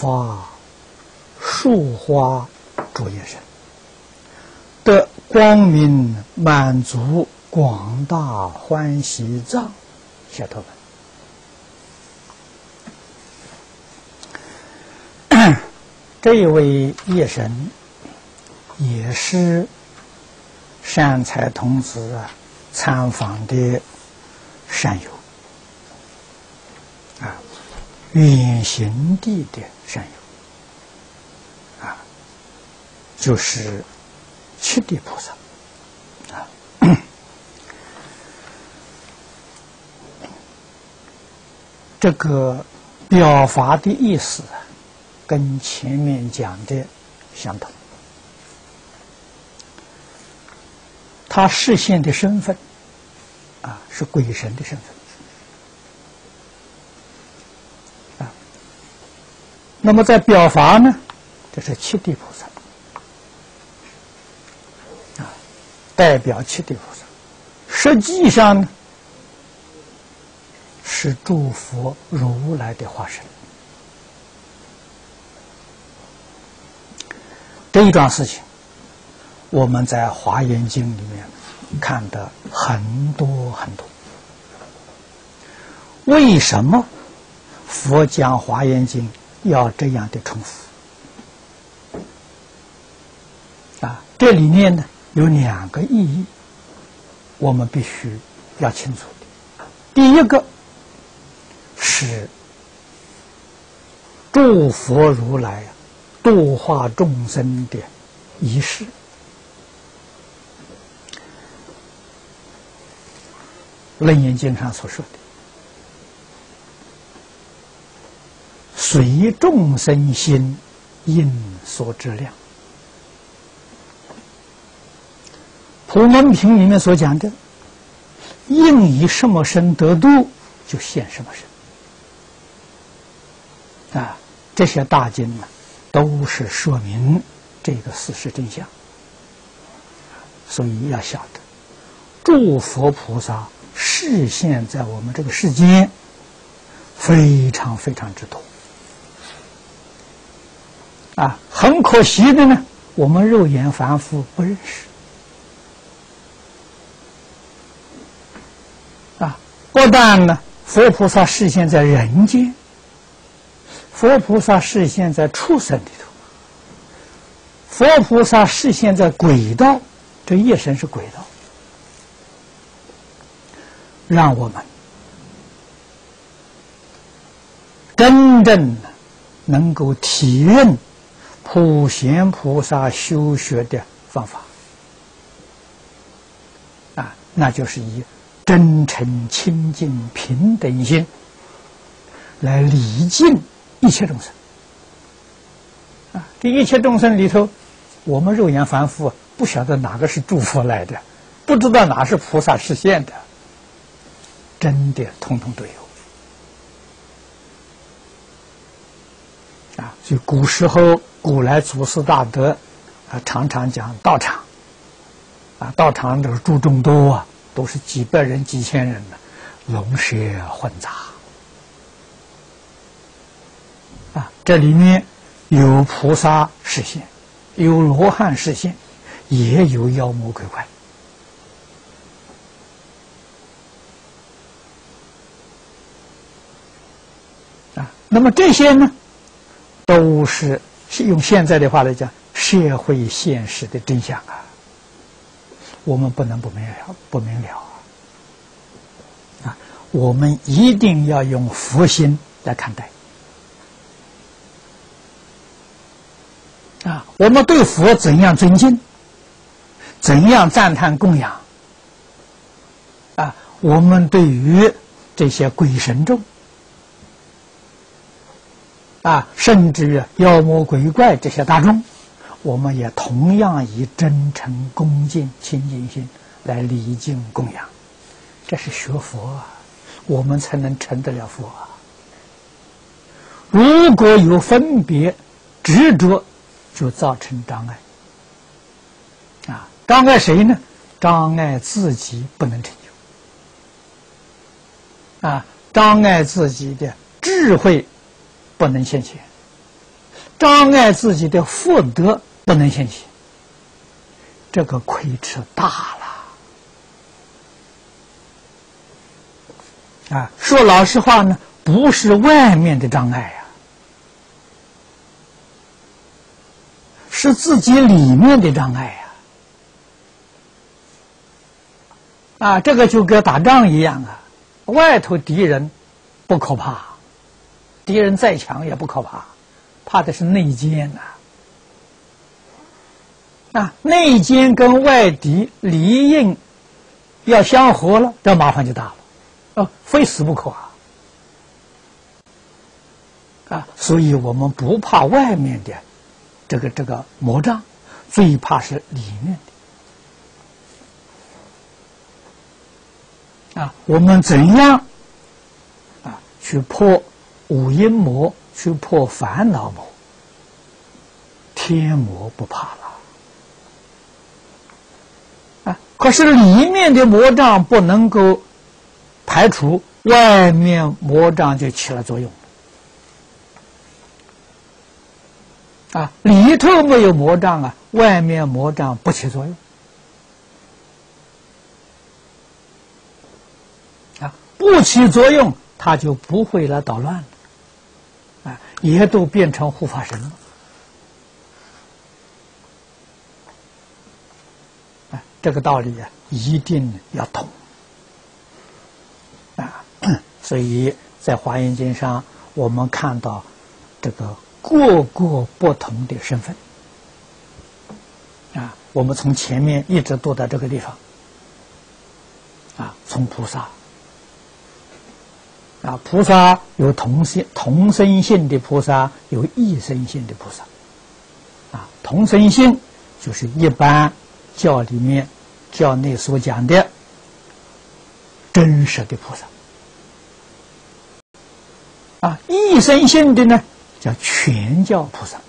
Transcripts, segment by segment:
发树花主业神，得光明满足广大欢喜藏，下头文。这一位夜神也是。善财童子啊参访的善友，远行地的善友啊，就是七地菩萨啊。这个表法的意思跟前面讲的相同。他视线的身份，啊，是鬼神的身份，那么在表法呢，这是七地菩萨，啊，代表七地菩萨，实际上呢，是诸佛如来的化身，这一桩事情。我们在《华严经》里面看的很多很多，为什么佛讲《华严经》要这样的重复？啊，这里面呢有两个意义，我们必须要清楚的。第一个是诸佛如来度化众生的仪式。楞严经上所说的“随众生心应所知量”，普门品里面所讲的“应以什么身得度，就现什么身”，啊，这些大经呢，都是说明这个事实真相，所以要晓得诸佛菩萨。视现在我们这个世间，非常非常之多。啊！很可惜的呢，我们肉眼凡夫不认识啊。不但呢，佛菩萨视现在人间，佛菩萨视现在畜生里头，佛菩萨视现在轨道，这夜神是轨道。让我们真正能够体认普贤菩萨修学的方法啊，那就是以真诚、清净、平等心来礼敬一切众生啊。这一切众生里头，我们肉眼凡夫不晓得哪个是诸佛来的，不知道哪是菩萨实现的。真的，通通都有啊！所以古时候，古来祖师大德啊，常常讲道场啊，道场都是住众多啊，都是几百人、几千人的，龙蛇混杂啊。这里面有菩萨视线，有罗汉视线，也有妖魔鬼怪。那么这些呢，都是用现在的话来讲，社会现实的真相啊。我们不能不明了，不明了啊！啊，我们一定要用佛心来看待啊！我们对佛怎样尊敬，怎样赞叹供养啊？我们对于这些鬼神众。啊，甚至妖魔鬼怪这些大众，我们也同样以真诚恭敬、清净心来礼敬供养，这是学佛啊，我们才能成得了佛啊。如果有分别、执着，就造成障碍。啊，障碍谁呢？障碍自己不能成就，啊，障碍自己的智慧不能现前，障碍自己的福德不能现前，这个亏吃大了。啊，说老实话呢，不是外面的障碍呀，是自己里面的障碍呀。啊，这个就跟打仗一样啊，外头敌人不可怕，敌人再强也不可怕，怕的是内奸呐。啊，内奸跟外敌里应要相合了，这麻烦就大了，哦，非死不可啊！啊，所以我们不怕外面的这个这个魔障，最怕是里面的。啊，我们怎样啊去破五阴魔，去破烦恼魔？天魔不怕了啊！可是里面的魔障不能够排除，外面魔障就起了作用啊！里头没有魔障啊，外面魔障不起作用啊。不起作用，他就不会来捣乱了，也都变成护法神了，啊，这个道理啊，一定要懂，啊，所以在华严经上，我们看到这个各个不同的身份，啊，我们从前面一直读到这个地方，啊，从菩萨。啊，菩萨有同性同生性的菩萨，有异生性的菩萨。啊，同生性就是一般教里面教内所讲的真实的菩萨。啊，异生性的呢叫全教菩萨。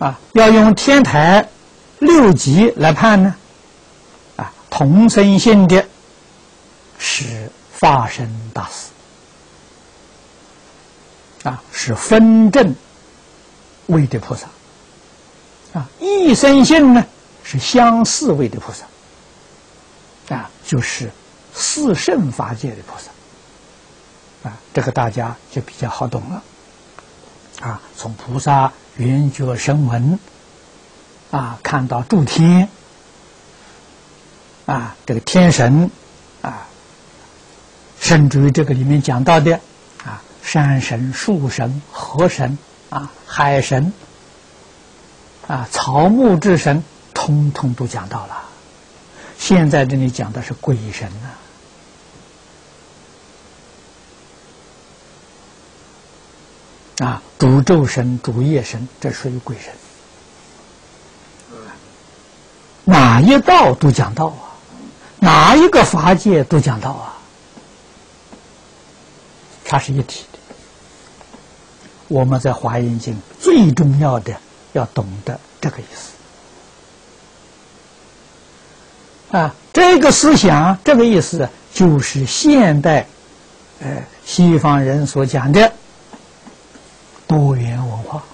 啊，要用天台六级来判呢。同生性的是法身大士啊，是分正位的菩萨啊；异生性呢是相似位的菩萨啊，就是四圣法界的菩萨啊。这个大家就比较好懂了啊。从菩萨圆觉声闻啊，看到诸天。啊，这个天神，啊，甚至于这个里面讲到的，啊，山神、树神、河神，啊，海神，啊，草木之神，通通都讲到了。现在这里讲的是鬼神呐，啊，主昼神、主夜神，这属于鬼神。哪一道都讲到啊。哪一个法界都讲到啊，它是一体的。我们在《华严经》最重要的要懂得这个意思啊，这个思想、这个意思，就是现代呃西方人所讲的多元文化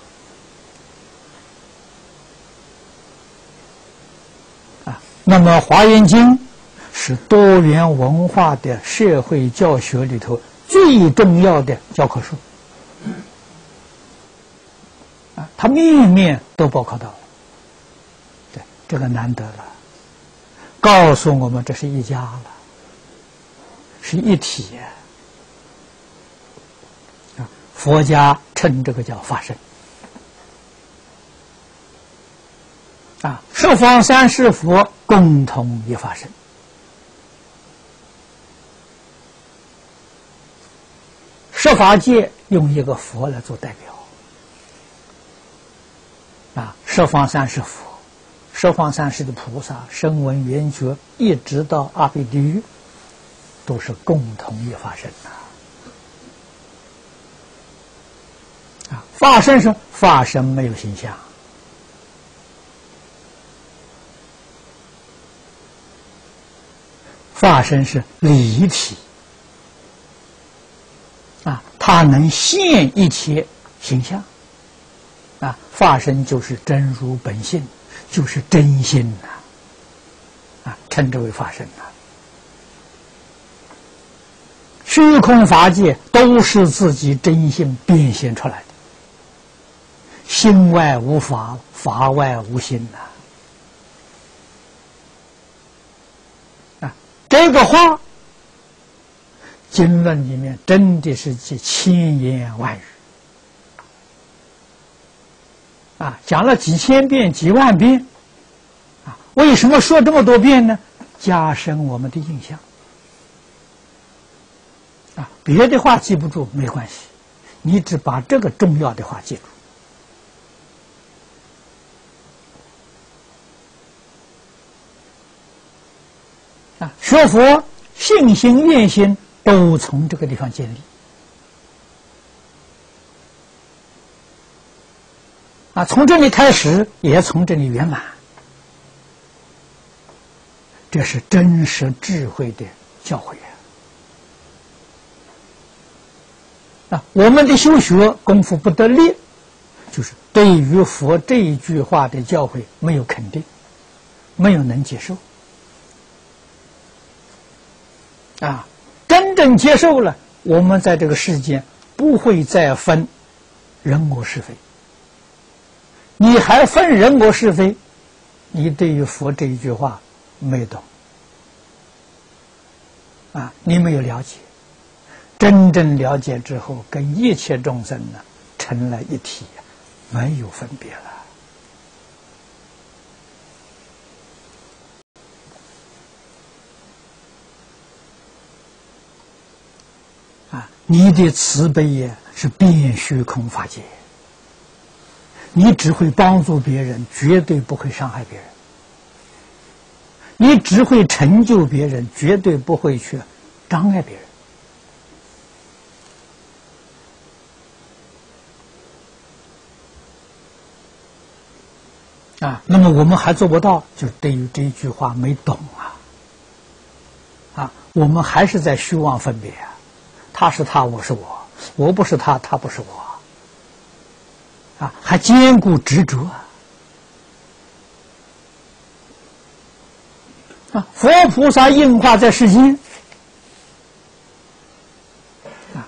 啊。那么《华严经》。是。多元文化的社会教学里头最重要的教科书。啊，它面面都包括到了，对，这个难得了，告诉我们这是一家了，是一体啊，佛家称这个叫法身。啊，十方三世佛共同一法身。设法界用一个佛来做代表，啊，十方三世佛，十方三世的菩萨、声闻缘觉，一直到阿鼻地狱，都是共同一法身啊，法身是法身没有形象，法身是离体啊，它能现一切形象啊，法身就是真如本性，就是真心呐，啊，称之为法身呐。虚空法界都是自己真心变现出来的，心外无法，法外无心呐。啊，这个话，经论里面真的是几千言万语，啊，讲了几千遍、几万遍，啊，为什么说这么多遍呢？加深我们的印象。啊，别的话记不住没关系，你只把这个重要的话记住。啊，学佛信心、愿心都从这个地方建立。啊，从这里开始，也从这里圆满。这是真实智慧的教诲。啊，我们的修学功夫不得力，就是对于佛这一句话的教诲没有肯定，没有能接受。啊，正接受了，我们在这个世间不会再分人我是非。你还分人我是非，你对于佛这一句话没懂，啊，你没有了解。真正了解之后，跟一切众生呢成了一体，没有分别了。你的慈悲也是遍虚空法界，你只会帮助别人，绝对不会伤害别人；你只会成就别人，绝对不会去障碍别人。啊，那么我们还做不到，就对于这一句话没懂啊，啊，我们还是在虚妄分别啊，他是他，我是我，我不是他，他不是我，啊，还坚固执着啊，佛菩萨应化在世间，啊，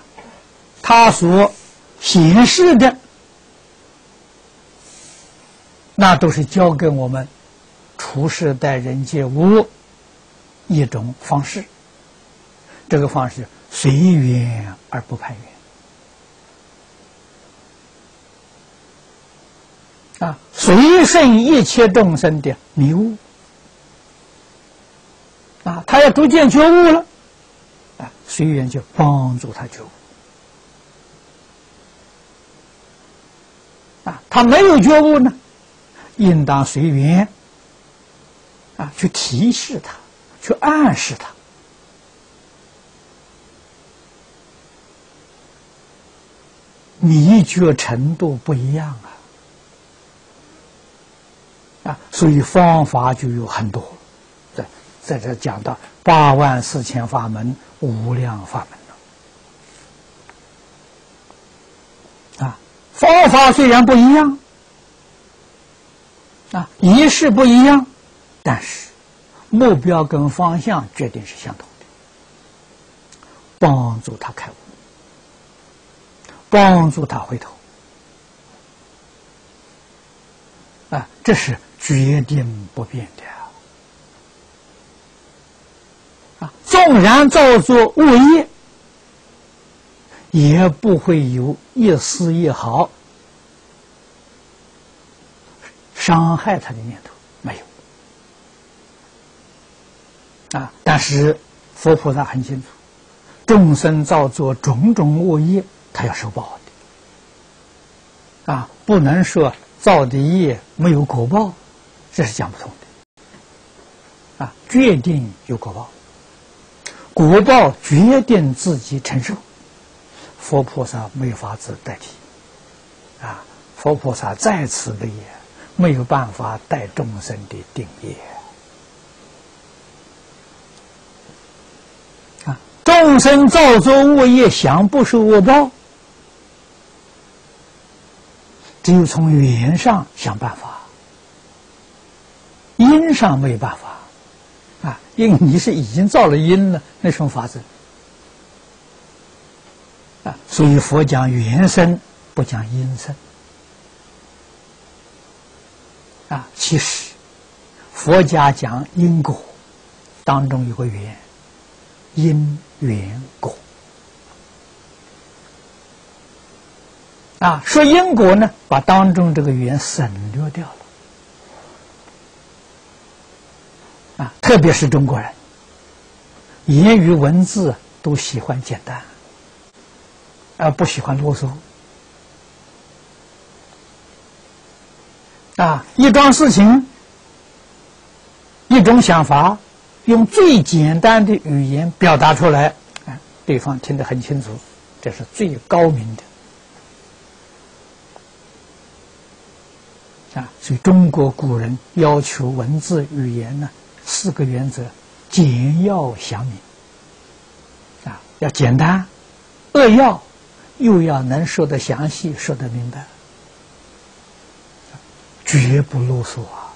他所显示的。那都是教给我们处世待人接物一种方式。这个方式随缘而不攀缘，啊，随顺一切众生的迷雾，啊，他要逐渐觉悟了，啊，随缘就帮助他觉悟，啊，他没有觉悟呢。应当随缘。啊，去提示他，去暗示他，迷觉程度不一样啊。啊，所以方法就有很多，在在这讲到八万四千法门，无量法门啊，方法虽然不一样。啊，仪式不一样，但是目标跟方向决定是相同的，帮助他开悟，帮助他回头，啊，这是决定不变的啊！纵然造作恶业，也不会有一丝一毫。伤害他的念头没有啊！但是佛菩萨很清楚，众生造作种种恶业，他要受报的啊！不能说造的业没有果报，这是讲不通的啊！决定有果报，果报决定自己承受，佛菩萨没法子代替啊，佛菩萨再慈悲也，没有办法带众生的定业。啊，众生造作恶业，想不受恶报，只有从缘上想办法，因上没有办法。啊，因为你是已经造了因了，那什么法子？啊，所以佛讲缘生，不讲因生。啊，其实佛家讲因果，当中有个缘，因缘果。啊，说因果呢，把当中这个缘省略掉了。啊，特别是中国人，言语文字都喜欢简单。啊，不喜欢啰嗦。啊，一桩事情，一种想法，用最简单的语言表达出来，啊，对方听得很清楚，这是最高明的。啊，所以中国古人要求文字语言呢，四个原则：简要详明。啊，要简单，扼要。又要能说得详细，说得明白，绝不啰嗦啊！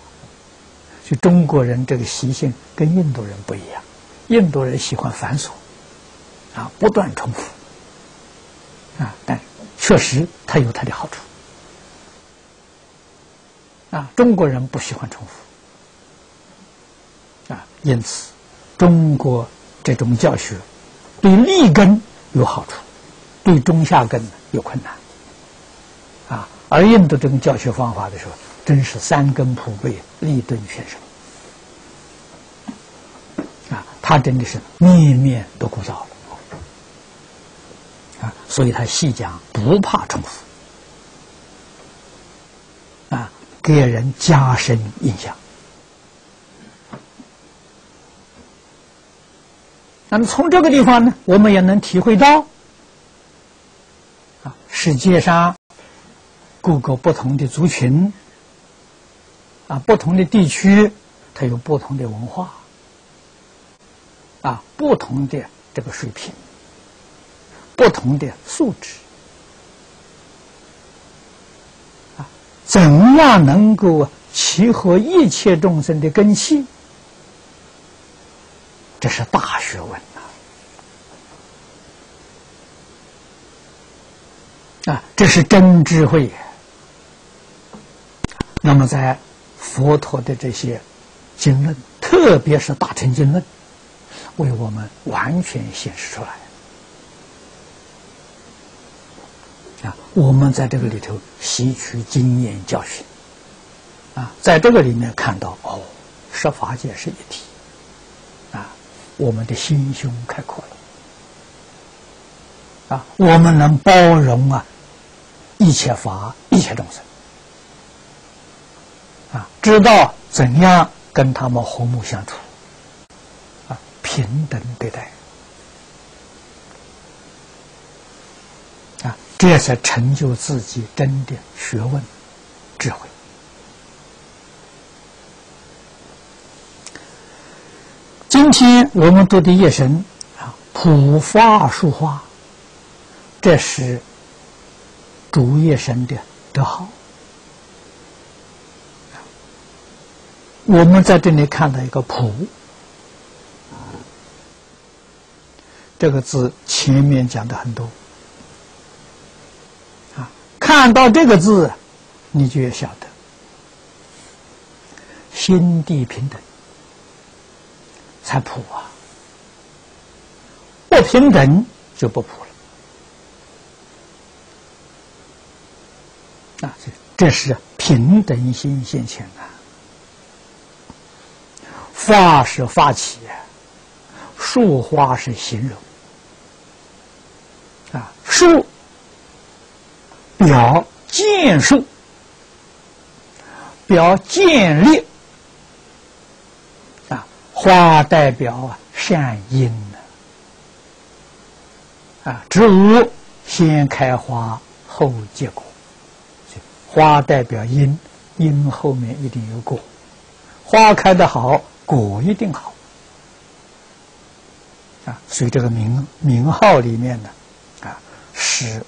就中国人这个习性跟印度人不一样，印度人喜欢繁琐，啊，不断重复，啊，但确实它有它的好处，啊，中国人不喜欢重复，啊，因此中国这种教学对立根有好处。对中下根有困难，啊，而印度这种教学方法的时候，真是三根普被，立顿全生，啊，他真的是面面都顾到了，啊，所以他细讲不怕重复，啊，给人加深印象。那么从这个地方呢，我们也能体会到。啊世界上各个不同的族群啊，不同的地区，它有不同的文化啊，不同的这个水平，不同的素质怎样能够契合一切众生的根器？这是大学问呐。啊，这是真智慧。那么，在佛陀的这些经论，特别是大乘经论，为我们完全显示出来。啊，我们在这个里头吸取经验教训。啊，在这个里面看到，哦，十法界是一体。啊，我们的心胸开阔了。啊，我们能包容啊。一切法，一切众生，啊，知道怎样跟他们和睦相处，啊，平等对待，啊，这才成就自己真的学问、智慧。今天我们读的《夜神》啊，普发树花，这是。主业神的德好，我们在这里看到一个“普”这个字，前面讲的很多，看到这个字，你就要晓得心地平等才普啊，不平等就不普。啊，这是平等心现前啊！发是发起，树花是形容啊，树表建树，表建立啊，花代表啊善因啊，植物先开花后结果。花代表因，因后面一定有果，花开的好，果一定好。啊，所以这个名名号里面呢，啊，是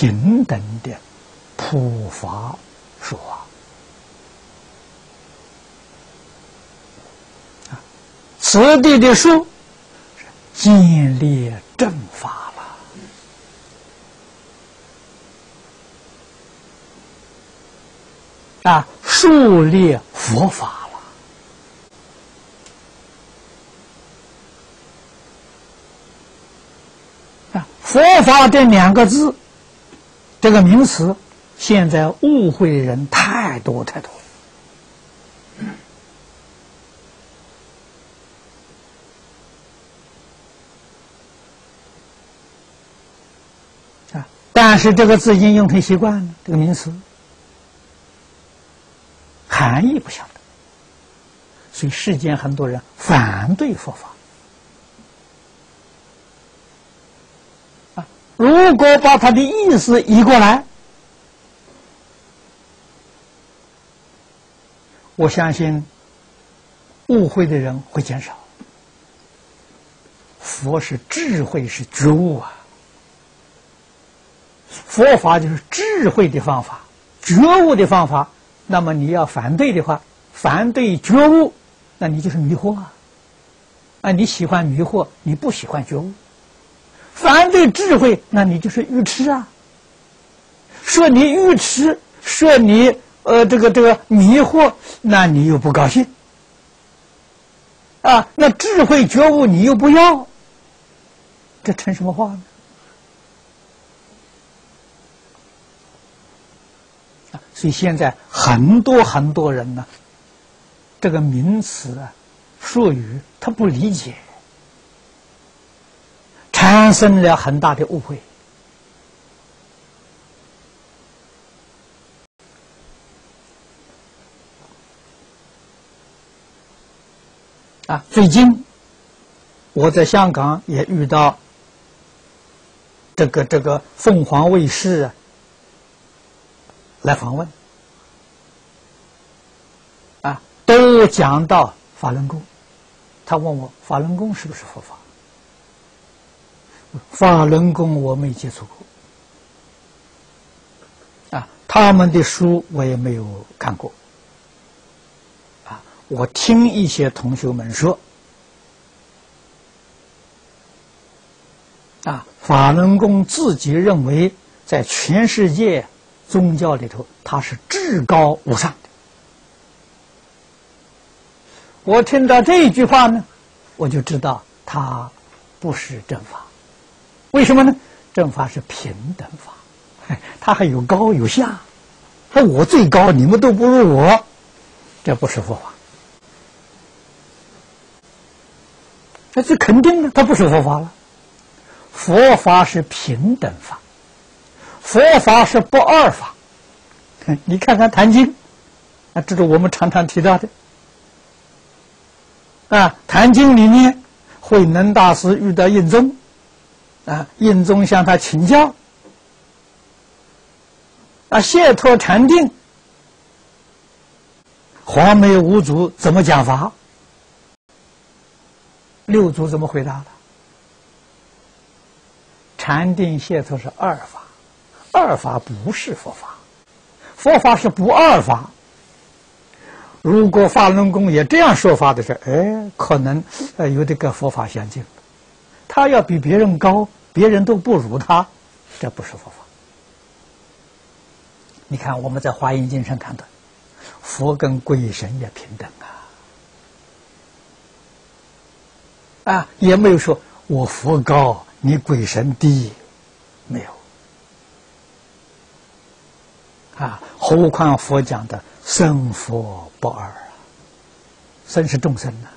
平等的普法说法。啊，此地的树建立正法了，啊，树立佛法了。佛法这两个字，这个名词，现在误会的人太多太多。啊！但是这个字已经用成习惯了，这个名词含义不晓得，所以世间很多人反对佛法。如果把他的意思移过来，我相信误会的人会减少。佛是智慧，是觉悟啊！佛法就是智慧的方法，觉悟的方法。那么你要反对的话，反对觉悟，那你就是迷惑啊！啊，你喜欢迷惑，你不喜欢觉悟。反对智慧，那你就是愚痴啊！说你愚痴，说你呃这个这个迷惑，那你又不高兴啊？那智慧觉悟你又不要，这成什么话呢？所以现在很多很多人呢，这个名词啊、术语他不理解。产生了很大的误会啊！最近我在香港也遇到这个这个凤凰卫视啊来访问啊，都讲到法轮功，他问我法轮功是不是佛法？法轮功我没接触过，啊，他们的书我也没有看过，啊，我听一些同学们说，啊，法轮功自己认为在全世界宗教里头，它是至高无上的。我听到这一句话呢，我就知道他不是正法。为什么呢？正法是平等法，它还有高有下，那我最高，你们都不如我，这不是佛法。那这肯定的，它不是佛法了。佛法是平等法，佛法是不二法。你看看《坛经》，啊，这是我们常常提到的。啊，《坛经》里面，慧能大师遇到印宗。啊，印宗向他请教，啊，解脱禅定，黄眉五祖怎么讲法？六祖怎么回答的？禅定解脱是二法，二法不是佛法，佛法是不二法。如果法轮功也这样说法的时候，哎，可能呃有点跟佛法相近，他要比别人高。别人都不如他，这不是佛法。你看，我们在《华严经》上看到，佛跟鬼神也平等啊，啊，也没有说我佛高，你鬼神低，没有。啊，何况佛讲的生佛不二啊，生是众生呐，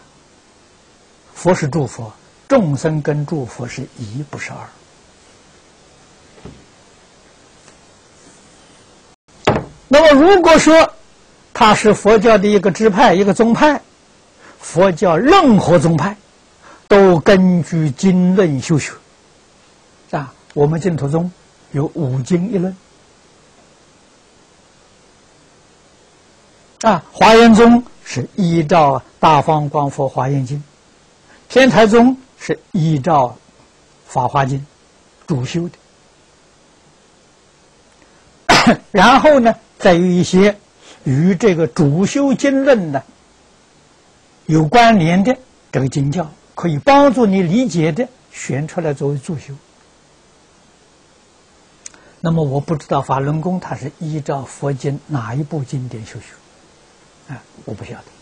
佛是诸佛。众生跟诸佛是一，不是二。那么，如果说他是佛教的一个支派、一个宗派，佛教任何宗派都根据经论修学啊。我们净土宗有五经一论啊，华严宗是依照《大方广佛华严经》，天台宗是依照《法华经》主修的。然后呢，再有一些与这个主修经论呢有关联的这个经教，可以帮助你理解的，选出来作为助修。那么我不知道法轮功它是依照佛经哪一部经典修学，啊，我不晓得。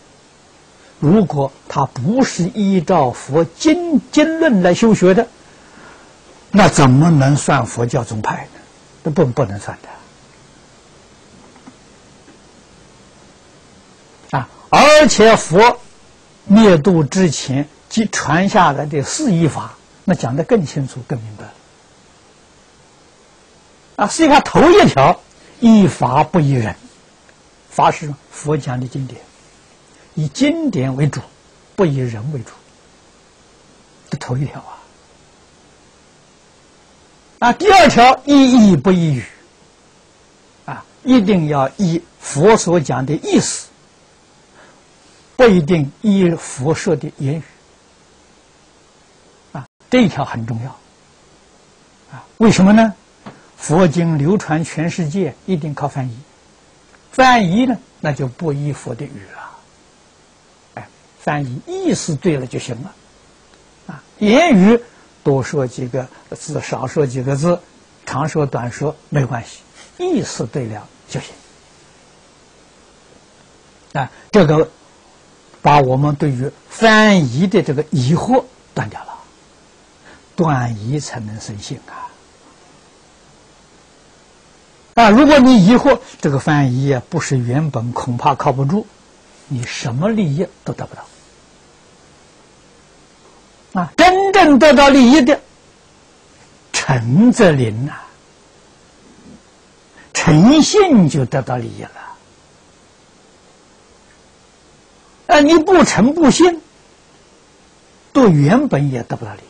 如果他不是依照佛经经论来修学的，那怎么能算佛教宗派呢？那不不能算的。啊，而且佛灭度之前即传下来的四依法，那讲的更清楚、更明白。啊，实际上头一条，依法不依人，法是佛讲的经典，以经典为主，不以人为主。这头一条啊。啊，第二条，依义不依语，啊，一定要依佛所讲的意思，不一定依佛说的言语。啊，这一条很重要。啊，为什么呢？佛经流传全世界，一定靠翻译。翻译呢，那就不依佛的语了。翻译意思对了就行了。啊，言语多说几个字，少说几个字，长说短说没关系，意思对了就行。啊，这个把我们对于翻译的这个疑惑断掉了，断疑才能生信啊。啊，如果你疑惑这个翻译啊不是原本，恐怕靠不住，你什么利益都得不到。啊，真正得到利益的，诚则灵呐，诚信就得到利益了。啊，你不诚不信，对原本也得不到利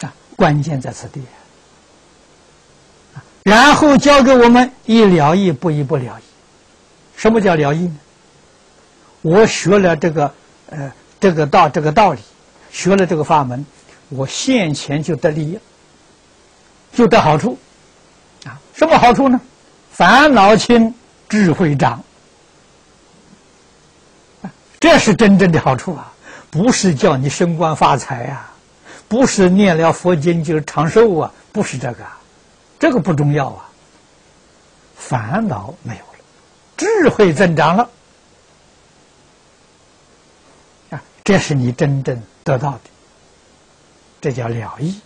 益。啊，关键在此地。然后教给我们一了义不一不了义，什么叫了义呢？我学了这个呃这个道这个道理，学了这个法门，我现前就得利益，就得好处，啊，什么好处呢？烦恼轻，智慧长，这是真正的好处啊！不是叫你升官发财啊，不是念了佛经就长寿啊，不是这个。这个不重要啊，烦恼没有了，智慧增长了，啊，这是你真正得到的，这叫了义。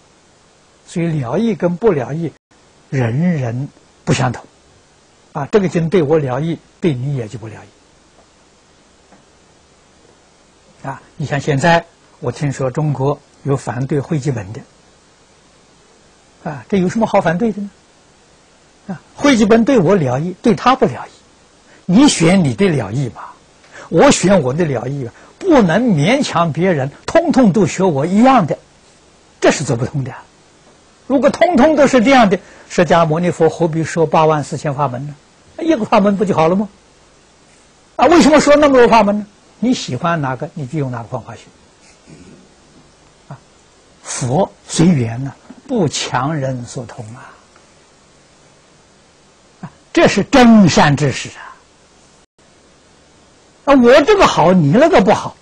所以了义跟不了义，人人不相同，啊，这个经对我了义，对你也就不了义。啊，你像现在，我听说中国有反对会集本的。啊，这有什么好反对的呢？啊，会集本对我了义，对他不了义。你选你的了义吧，我选我的了义，不能勉强别人，通通都学我一样的，这是走不通的。如果通通都是这样的，释迦牟尼佛何必说八万四千法门呢？一个法门不就好了吗？啊，为什么说那么多法门呢？你喜欢哪个，你就用哪个方法学。啊，佛随缘呢。不强人所通啊！这是真善之事啊！啊，我这个好，你那个不好，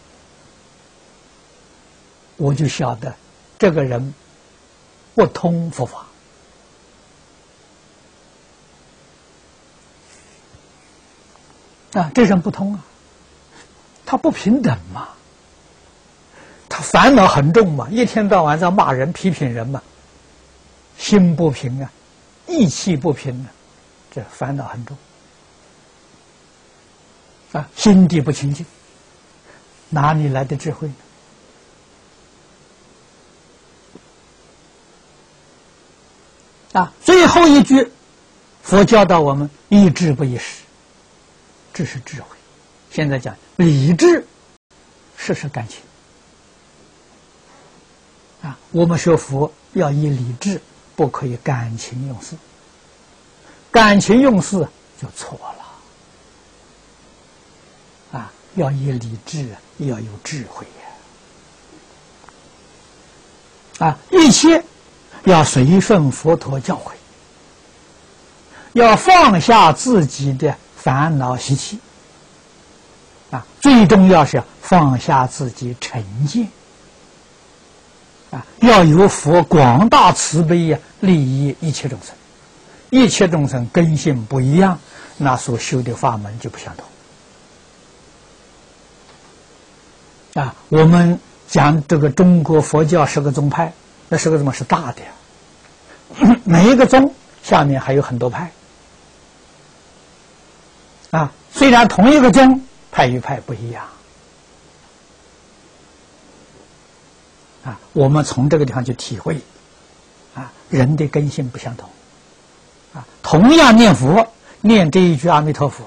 我就晓得这个人不通佛法啊！这人不通啊，他不平等嘛，他烦恼很重嘛，一天到晚在骂人、批评人嘛。心不平啊，意气不平啊，这烦恼很重啊，心地不清净，哪里来的智慧呢？啊，最后一句，佛教导我们：意智不一时，这是智慧。现在讲理智，事是感情啊。我们学佛要以理智。不可以感情用事，感情用事就错了。啊，要以理智，要有智慧呀！啊，一切要随顺佛陀教诲，要放下自己的烦恼习气。啊，最重要是要放下自己成见。啊，要有佛广大慈悲呀，利益一切众生。一切众生根性不一样，那所修的法门就不相同。啊，我们讲这个中国佛教十个宗派，那十个宗派是大的，每一个宗下面还有很多派。啊，虽然同一个宗，派与派不一样。啊，我们从这个地方去体会，啊，人的根性不相同。啊，同样念佛，念这一句阿弥陀佛，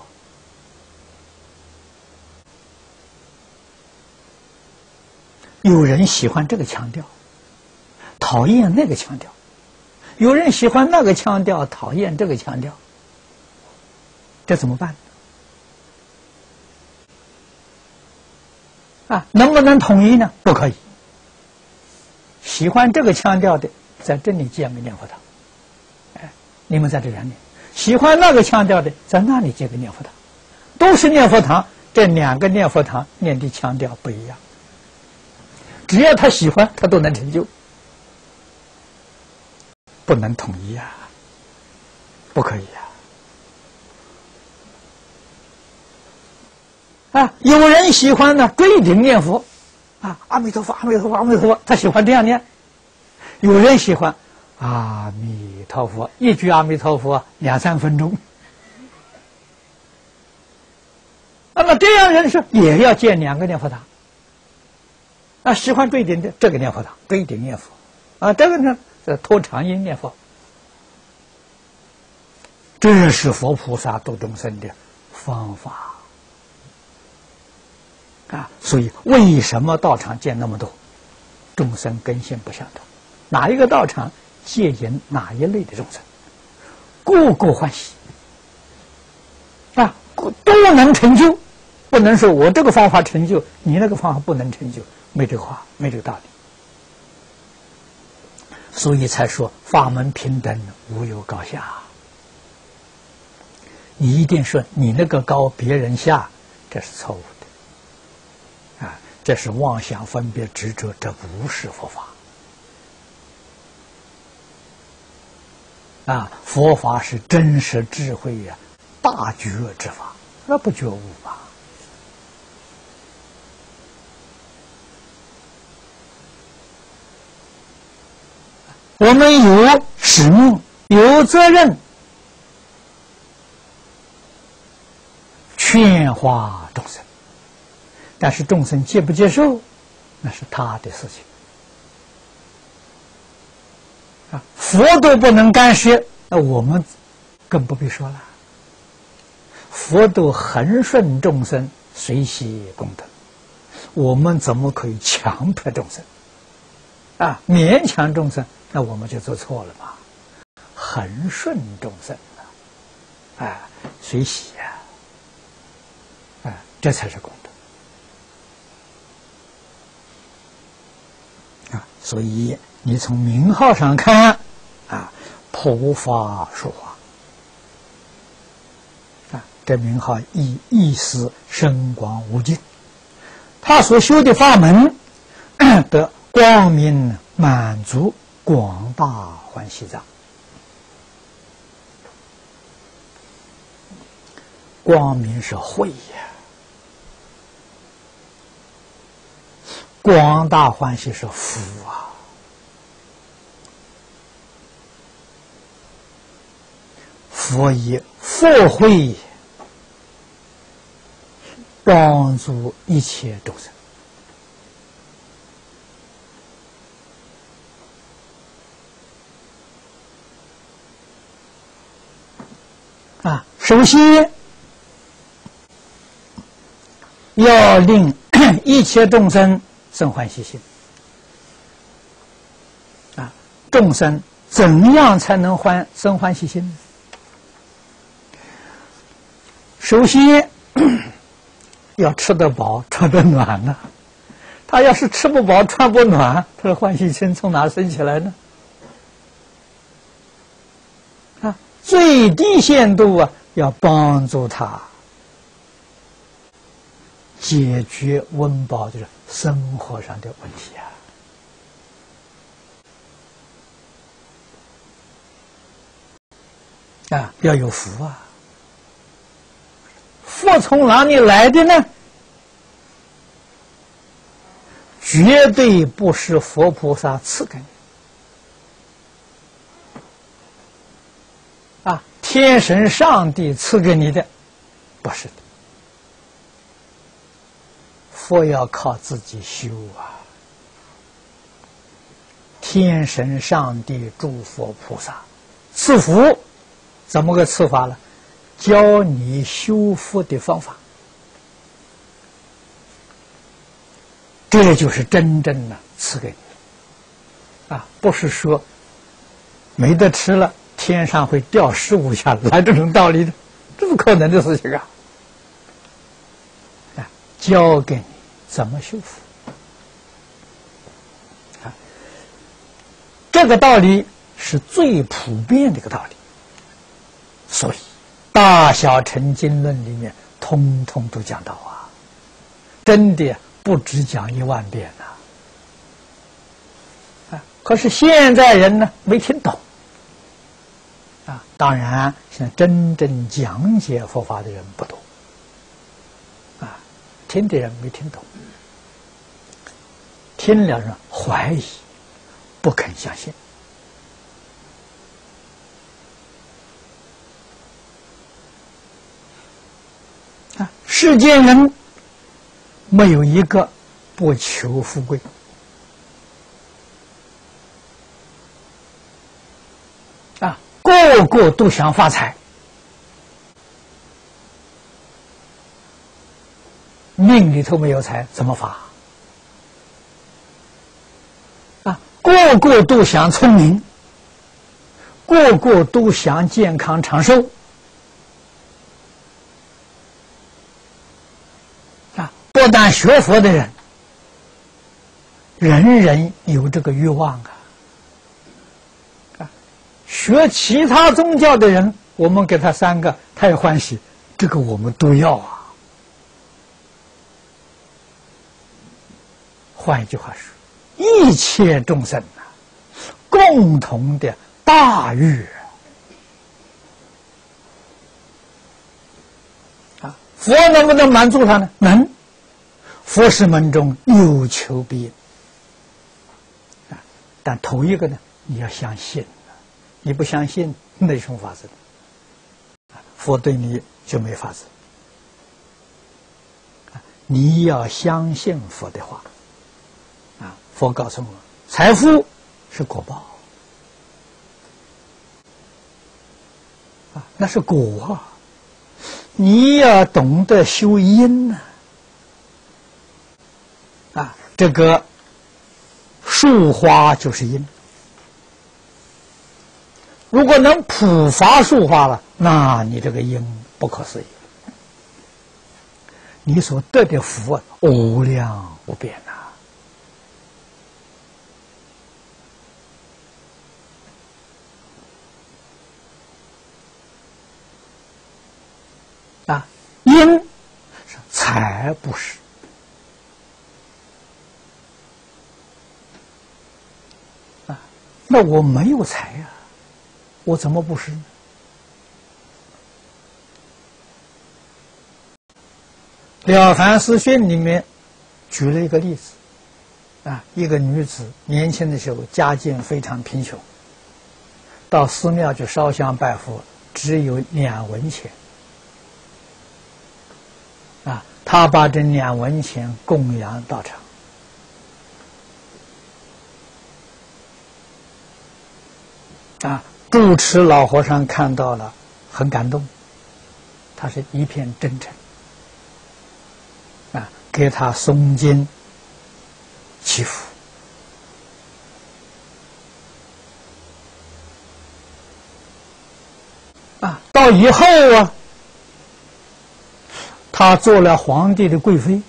有人喜欢这个腔调，讨厌那个腔调；有人喜欢那个腔调，讨厌这个腔调。这怎么办？啊，能不能统一呢？不可以。喜欢这个腔调的，在这里建个念佛堂。哎你们在这边念，喜欢那个腔调的，在那里建个念佛堂，都是念佛堂，这两个念佛堂念的腔调不一样。只要他喜欢，他都能成就，不能统一啊，不可以啊！啊，有人喜欢呢，对顶念佛，啊，阿弥陀佛，阿弥陀佛，阿弥陀佛，他喜欢这样念；有人喜欢。阿弥陀佛，一句阿弥陀佛两三分钟。那么这样人是也要建两个念佛堂。啊，喜欢对顶的这个念佛堂，对顶念佛，啊，这个呢是拖长音念佛。这是佛菩萨度众生的方法。啊，所以为什么道场建那么多？众生根性不相同，哪一个道场？戒引哪一类的众生，个个欢喜啊，都能成就，不能说我这个方法成就，你那个方法不能成就，没这个话，没这个道理。所以才说法门平等，无有高下。你一定说你那个高，别人下，这是错误的！这是妄想、分别、执着，这不是佛法。啊，佛法是真实智慧呀，大觉之法，那不觉悟吗？我们有使命，有责任，劝化众生，但是众生接不接受，那是他的事情。啊，佛都不能干涉，那我们更不必说了。佛都恒顺众生，随喜功德，我们怎么可以强迫众生？啊，勉强众生，那我们就做错了嘛。恒顺众生啊，随喜呀，啊，这才是功德啊，所以。你从名号上看，啊，普法说法，啊，这名号意意思深广无尽，他所修的法门 得光明满足广大欢喜藏，光明是慧呀，广大欢喜是福啊。佛以佛慧帮助一切众生啊！首先要令 一切众生生欢喜心啊！众生怎样才能欢生欢喜心？首先要吃得饱，穿得暖呢。他要是吃不饱、穿不暖，他的欢喜心从哪生起来呢？啊，最低限度啊，要帮助他解决温饱，就是生活上的问题啊！啊，要有福啊！福从哪里来的呢？绝对不是佛菩萨赐给你啊！天神上帝赐给你的，不是的。佛要靠自己修啊！天神上帝诸佛菩萨赐福，怎么个赐法呢？教你修福的方法。这就是真正的赐给你，啊，不是说没得吃了，天上会掉食物下来这种道理的，这不可能的事情啊！啊，教给你怎么修复，啊，这个道理是最普遍的一个道理，所以《大小乘经论》里面通通都讲到啊，真的。不止讲一万遍呐，啊！可是现在人呢没听懂，啊！当然，现在真正讲解佛法的人不多，啊，听的人没听懂，听了人怀疑，不肯相信，啊！世间人。没有一个不求富贵啊，个个都想发财，命里头没有财怎么发？啊，个个都想聪明，个个都想健康长寿啊。不但学佛的人，人人有这个欲望！啊，学其他宗教的人，我们给他三个，他也欢喜，这个我们都要啊。换一句话说，一切众生啊，共同的大欲啊！佛能不能满足他呢？能。佛是门中有求必应啊！但头一个呢，你要相信，你不相信，没什么法子。佛对你就没法子。你要相信佛的话，佛告诉我，财富是果报，啊，那是果啊，你要懂得修因呢。啊这个树花就是因，如果能普发树花了，那你这个因不可思议，你所得的福无量无边呐！啊，因才不是啊。那我没有财呀，我怎么不是呢？《了凡四训》里面举了一个例子，啊，一个女子年轻的时候家境非常贫穷，到寺庙去烧香拜佛，只有两文钱，他，把这两文钱供养道场。啊，住持老和尚看到了，很感动，他是一片真诚，啊，给他诵经祈福，啊，到以后啊，他做了皇帝的贵妃，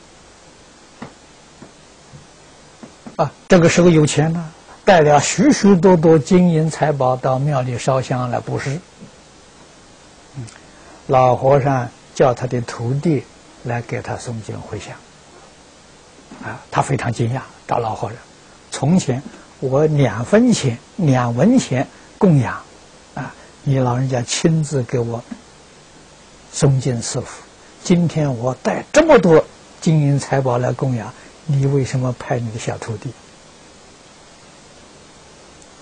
啊，这个时候有钱了，带了许许多多金银财宝到庙里烧香来布施。老和尚叫他的徒弟来给他诵经回向，啊，他非常惊讶，找老和尚，从前我两分钱、两文钱供养，啊，你老人家亲自给我诵经赐福。今天我带这么多金银财宝来供养，你为什么派你的小徒弟？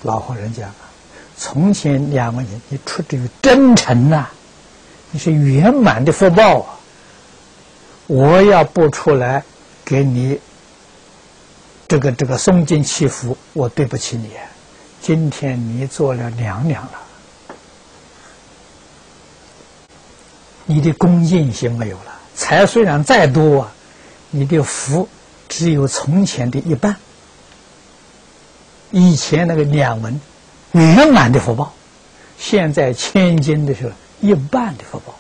老和尚讲：“从前两个人，你出自于真诚呐，你是圆满的福报啊！我要不出来给你这个这个诵经祈福，我对不起你。今天你做了娘娘了。”你的恭敬心没有了，财虽然再多啊，你的福只有从前的一半。以前那个两文圆满的福报，现在千金的时候一半的福报，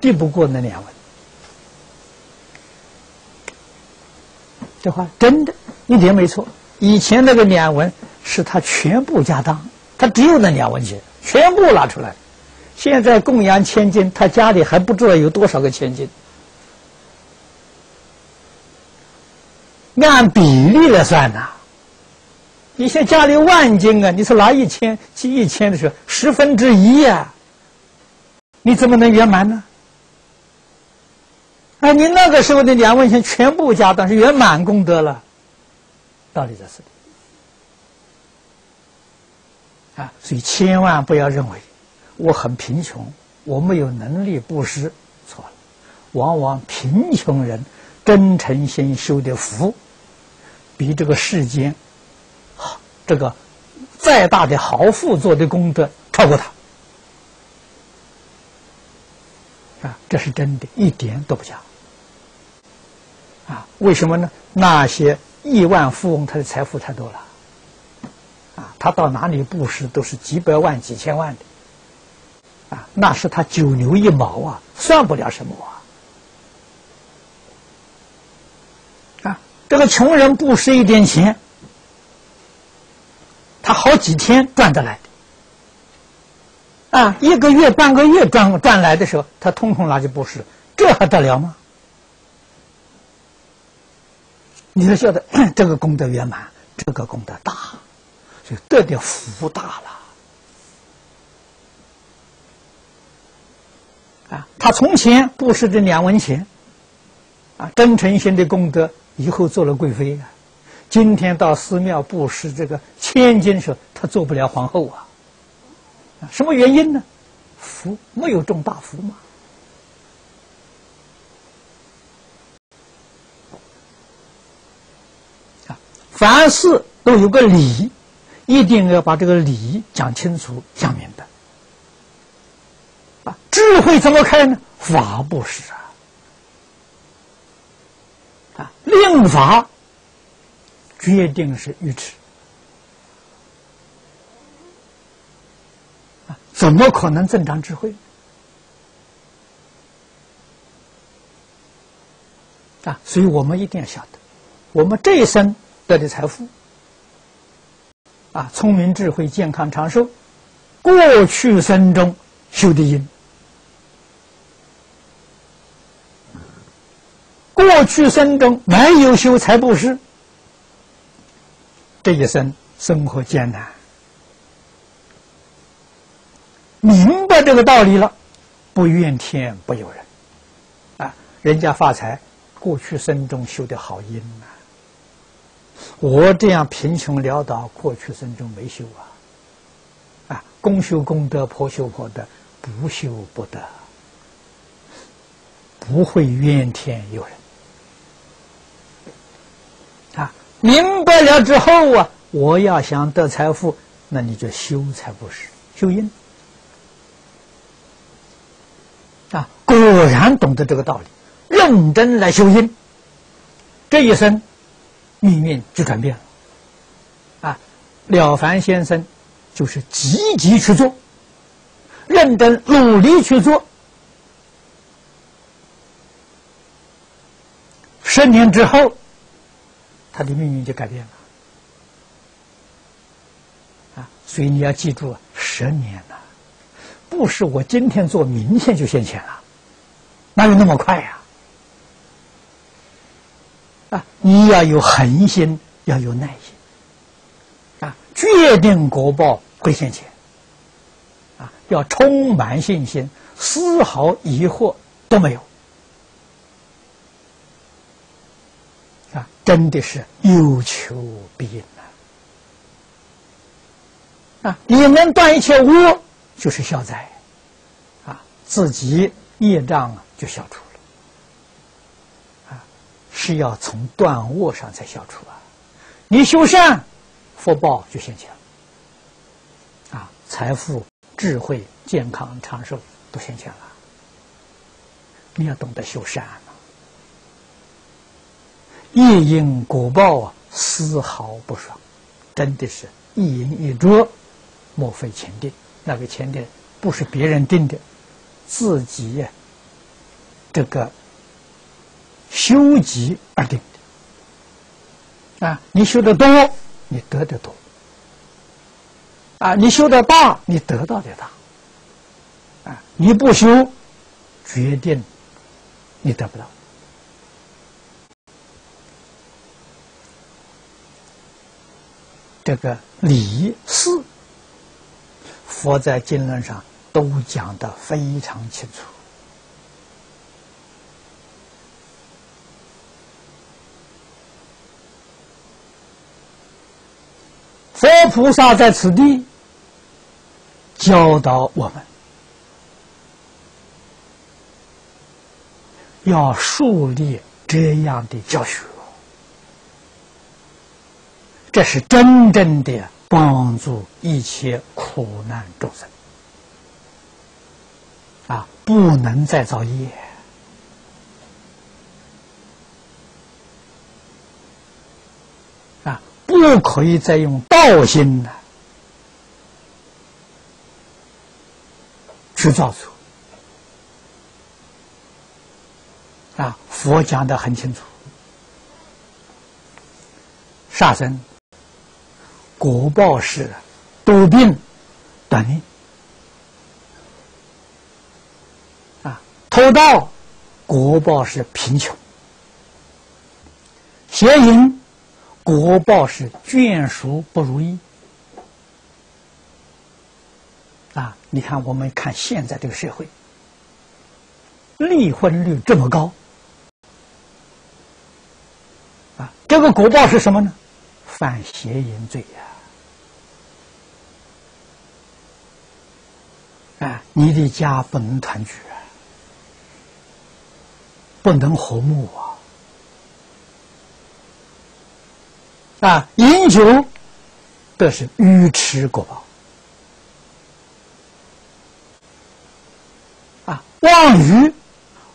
抵不过那两文。这话真的，一点没错。以前那个两文是他全部家当，他只有那两文钱，全部拿出来。现在供养千金，他家里还不知道有多少个千金。按比例来算呐，你现在家里万金啊，你是拿一千积一千的时候，十分之一呀，你怎么能圆满呢？啊，你那个时候的两万钱全部家当是圆满功德了，道理在这里啊，所以千万不要认为。我很贫穷，我没有能力布施，错了。往往贫穷人真诚心修的福，比这个世间好这个再大的豪富做的功德超过他。啊，这是真的，一点都不假。啊，为什么呢？那些亿万富翁，他的财富太多了，啊，他到哪里布施都是几百万、几千万的。啊，那是他九牛一毛啊，算不了什么啊！啊，这个穷人不施一点钱，他好几天赚得来的。啊，一个月、半个月赚赚来的时候，他通通拿去布施，这还得了吗？你要晓得，这个功德圆满，这个功德大，所以得的福大了。啊，他从前布施这两文钱，啊，真诚心的功德，以后做了贵妃啊。今天到寺庙布施这个千金时，他做不了皇后啊。什么原因呢？福没有种大福嘛。凡事都有个理，一定要把这个理讲清楚、讲明白。智慧怎么开呢？法不施啊！啊，令法决定是愚痴啊，怎么可能增长智慧？啊，所以我们一定要晓得，我们这一生得的财富啊，聪明、智慧、健康、长寿，过去生中修的因。过去生中没有修财布施，这一生生活艰难。明白这个道理了，不怨天不由人，啊，人家发财，过去生中修的好因呐。我这样贫穷潦倒，过去生中没修啊，啊，公修功德，婆修婆德，不修不得，不会怨天尤人。明白了之后啊，我要想得财富，那你就修财布施，修因啊。果然懂得这个道理，认真来修因，这一生命运就转变了啊。了凡先生就是积极去做，认真努力去做十年之后，他的命运就改变了。啊，所以你要记住，十年了，不是我今天做，明天就现钱了，哪有那么快呀？啊，你要有恒心，要有耐心，啊，决定果报会现钱，啊，要充满信心，丝毫疑惑都没有。真的是有求必应啊！啊，你能断一切恶，就是消灾，啊，自己业障就消除了，啊，是要从断恶上才消除啊！你修善，福报就现前了，啊，财富、智慧、健康、长寿都现前了，你要懂得修善。夜因果报啊，丝毫不爽，真的是一因一着，莫非前定？那个前定不是别人定的，自己呀，这个修集而定的。啊，你修的多，你得的多；啊，你修的大，你得到的大。啊，你不修，决定你得不到。这个理事，佛在经论上都讲的非常清楚。佛菩萨在此地教导我们，要树立这样的教学。这是真正的帮助一切苦难众生啊！不能再造业啊！不可以再用道心呢去造出啊！佛讲的很清楚，杀生。果报是多病、短命啊；偷盗，果报是贫穷；邪淫，果报是眷属不如意啊。你看，我们看现在这个社会，离婚率这么高啊，这个果报是什么呢？犯邪淫罪呀！啊，你的家不能团聚，不能和睦啊！啊，饮酒这是愚痴果报啊，妄语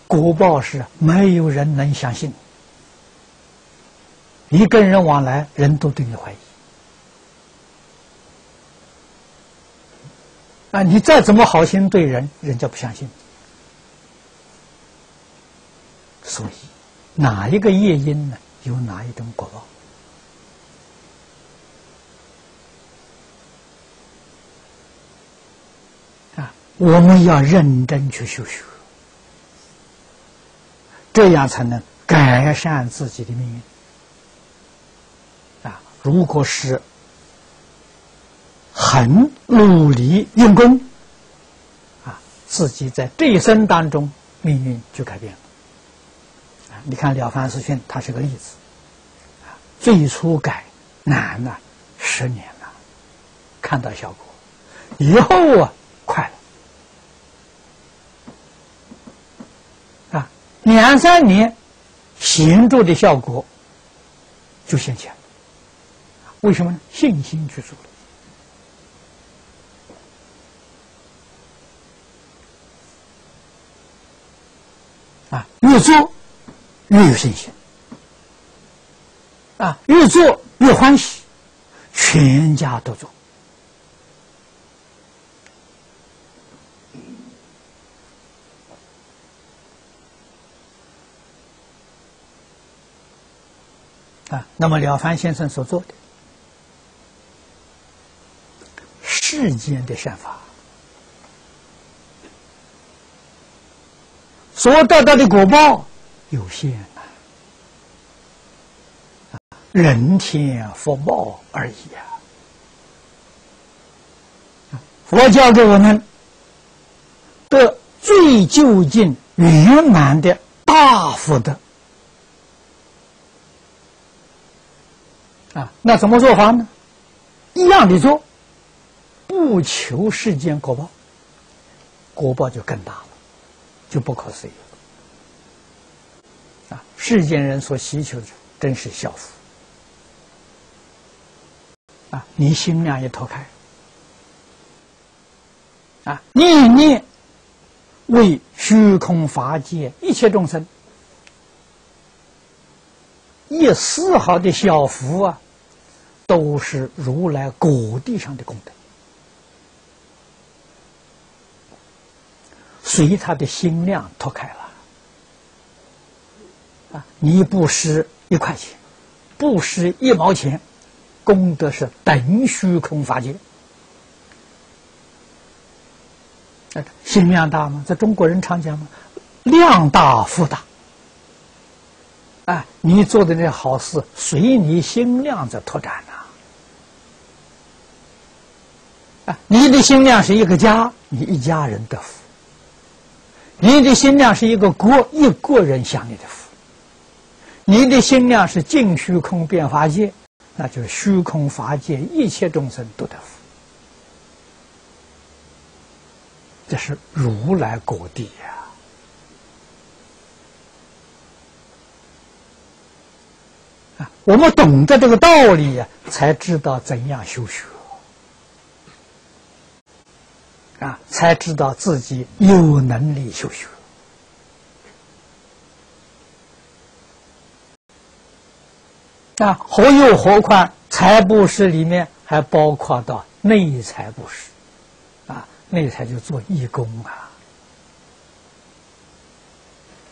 果报是没有人能相信，你跟人往来，人都对你怀疑。啊，你再怎么好心对人，人家不相信。所以，哪一个业因呢？有哪一种果报？啊，我们要认真去修学，这样才能改善自己的命运。啊，如果是。很努力用功，啊，自己在这一生当中命运就改变了。你看《了凡四训》，它是个例子。最初改难了，十年了，看到效果，以后啊快了。啊，两三年行住的效果就显现了。为什么呢？信心去做了。啊，越做越有信心，啊，越做越欢喜，全家都做。啊那么了凡先生所做的世间的善法，所得到的果报有限呐，人天福报而已啊。佛教给我们的最究竟圆满的大福德。啊，那怎么做法呢？一样的做，不求世间果报，果报就更大了，就不可思议了。啊，世间人所需求的真是孝福。啊，你心量一脱开，啊，念念为虚空法界一切众生，一丝毫的小福啊！都是如来果地上的功德，随他的心量脱开了。啊，你布施一块钱，布施一毛钱，功德是等虚空法界。心量大吗？在中国人常讲吗？量大福大。啊，你做的那好事，随你心量在拓展呐。啊，你的心量是一个家，你一家人的福；你的心量是一个国，一国人享你的福；你的心量是净虚空变法界，那就是虚空法界一切众生都得福。这是如来果地呀！啊，我们懂得这个道理呀，才知道怎样修学。啊，才知道自己有能力修学。啊，何又何况财布施里面还包括到内财布施，啊，内财就做义工啊，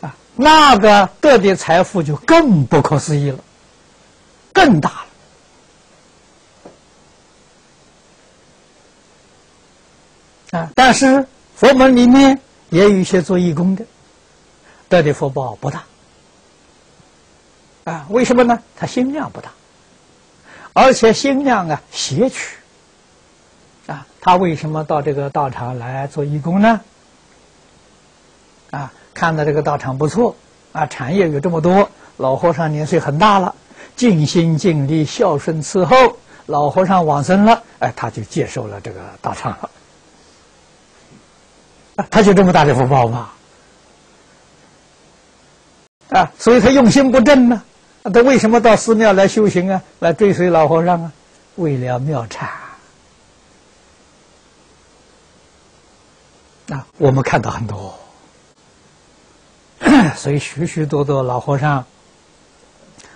啊，那个得的财富就更不可思议了，更大。但是佛门里面也有一些做义工的，得的福报不大。啊，为什么呢？他心量不大，而且心量啊邪取。啊，他为什么到这个道场来做义工呢？啊，看到这个道场不错，啊，产业有这么多，老和尚年岁很大了，尽心尽力孝顺伺候，老和尚往生了，哎，他就接受了这个道场了。啊他就这么大的福报吗？啊，所以他用心不正呢。他为什么到寺庙来修行啊？来追随老和尚啊？为了妙禅。啊，我们看到很多，所以许许多多老和尚，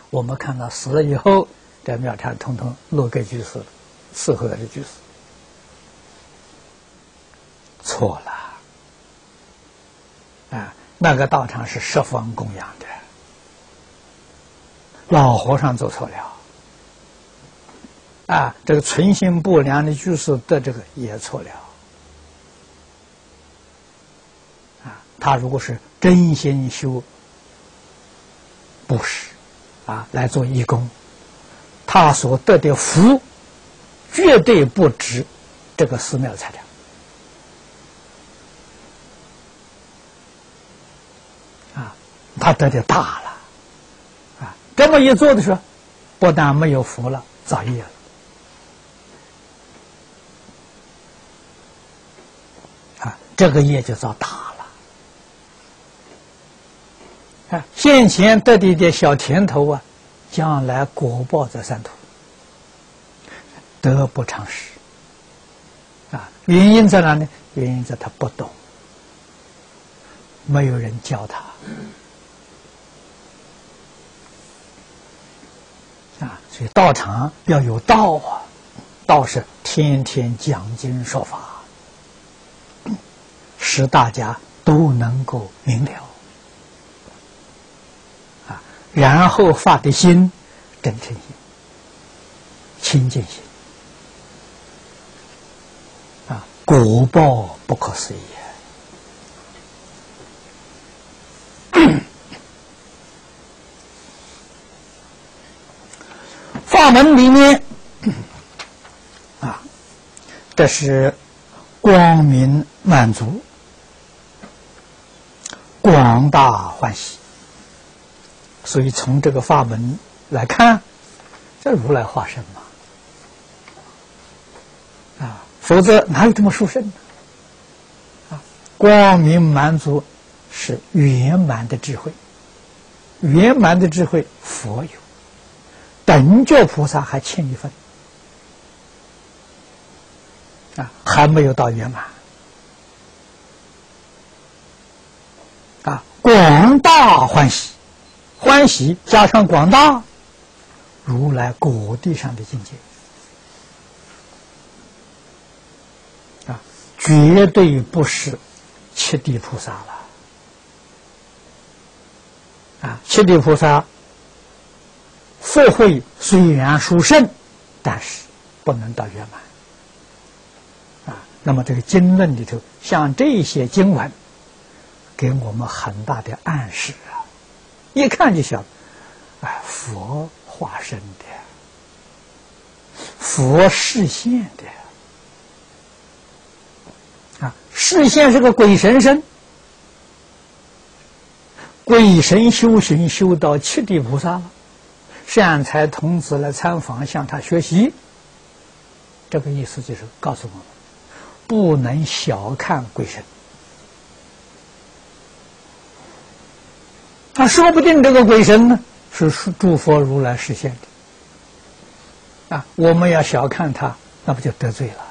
我们看到死了以后，这妙禅统统落给居士，伺候的居士，错了。啊，那个道场是十方供养的，老和尚做错了。啊，这个存心不良的居士的这个也错了。啊，他如果是真心修布施，啊，来做义工，他所得的福绝对不止这个寺庙材料。他得的大了，啊，这么一做的时候，不但没有福了，造业了，啊，这个业就造大了，啊，现前得的一点小甜头啊，将来果报在三途，得不偿失，啊，原因在哪呢？原因在他不懂，没有人教他。啊，所以道场要有道啊，道是天天讲经说法，使大家都能够明了啊，然后发的心真诚心、清净心啊，果报不可思议。法门里面啊，这是光明满足、广大欢喜。所以从这个法门来看，这如来化身嘛，啊，否则哪有这么殊胜呢？啊，光明满足是圆满的智慧，圆满的智慧佛有，等觉菩萨还欠一份，啊，还没有到圆满，啊，广大欢喜。欢喜加上广大，如来果地上的境界啊，绝对不是七地菩萨了啊！七地菩萨佛会虽然殊胜，但是不能到圆满啊。那么这个经论里头，像这些经文，给我们很大的暗示啊。一看就晓得，哎，佛化身的，佛示现的，啊，示现是个鬼神身，鬼神修行修到七地菩萨了，善财童子来参访向他学习，这个意思就是告诉我们，不能小看鬼神。那说不定这个鬼神呢，是诸佛如来实现的啊！我们要小看他，那不就得罪了？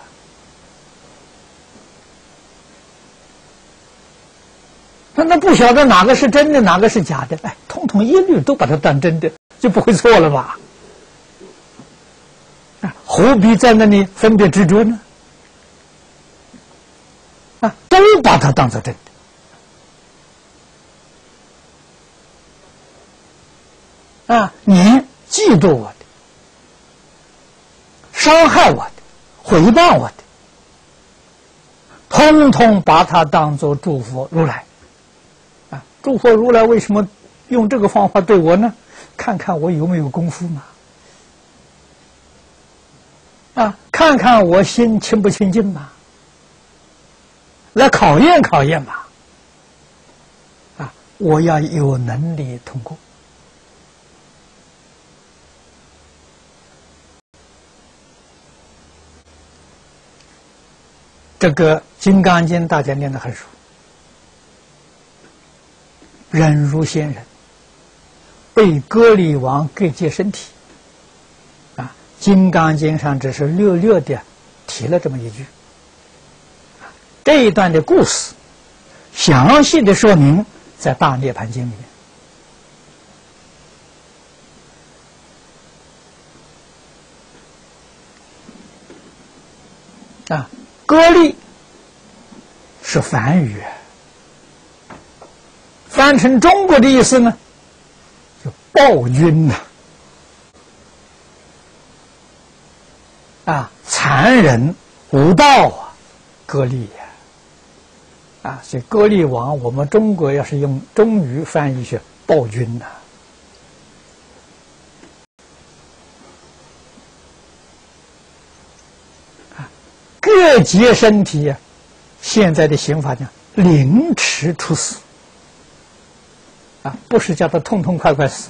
那那不晓得哪个是真的，哪个是假的？哎，通通一律都把它当真的，就不会错了吧？啊，何必在那里分别执着呢？啊，都把它当做真的。啊！你嫉妒我的，伤害我的，回谤我的，通通把它当做祝福如来。啊！祝福如来为什么用这个方法对我呢？看看我有没有功夫嘛！啊！看看我心清不清净嘛！来考验考验吧！啊！我要有能力通过。这个《金刚经》大家念得很熟，忍辱仙人被割礼王割截身体，啊，《金刚经》上只是略略的提了这么一句，这一段的故事详细的说明在《大涅盘经》里面，啊。割力是梵语，翻成中国的意思呢，就暴君呐，啊，残忍无道啊，割力呀，啊，所以割力王，我们中国要是用中语翻译是暴君呐。啊各节身体呀，现在的刑法叫凌迟处死。啊，不是叫他痛痛快快死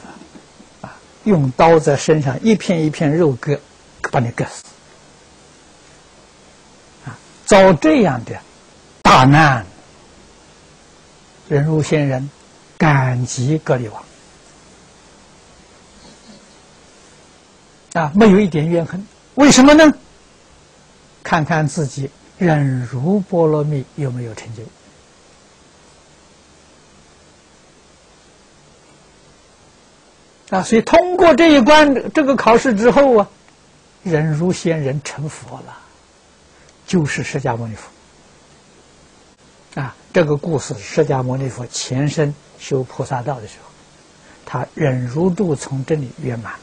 啊，用刀在身上一片一片肉割，把你割死。啊，遭这样的大难，忍辱仙人感激格里王。啊，没有一点怨恨，为什么呢？看看自己忍辱波罗蜜有没有成就。啊，所以通过这一关这个考试之后啊，人如仙人成佛了，就是释迦牟尼佛。啊，这个故事，释迦牟尼佛前身修菩萨道的时候，他忍辱度从这里圆满了。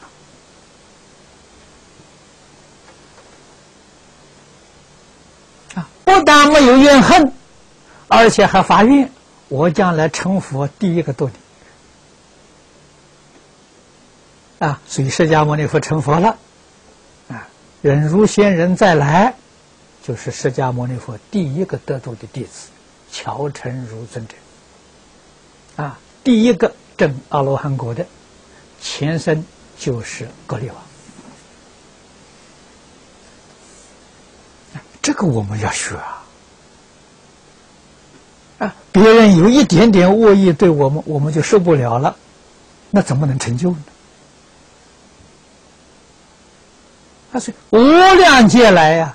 啊，不但没有怨恨，而且还发愿，我将来成佛第一个度你。啊，所以释迦牟尼佛成佛了，啊，忍辱仙人再来，就是释迦牟尼佛第一个得度的弟子，乔成如尊者。啊，第一个证阿罗汉果的，前身就是格利王。这个我们要学啊！啊，别人有一点点恶意对我们，我们就受不了了，那怎么能成就呢？他是无量劫来呀，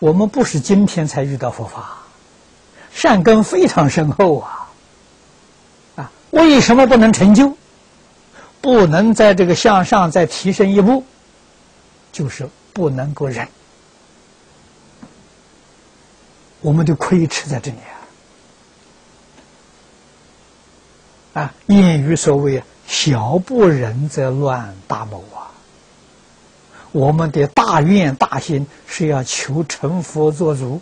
我们不是今天才遇到佛法，善根非常深厚啊！啊，为什么不能成就？不能在这个向上再提升一步，就是不能够忍。我们的亏吃在这里啊！啊，谚语所谓“小不忍则乱大谋”啊。我们的大愿大心是要求成佛做主，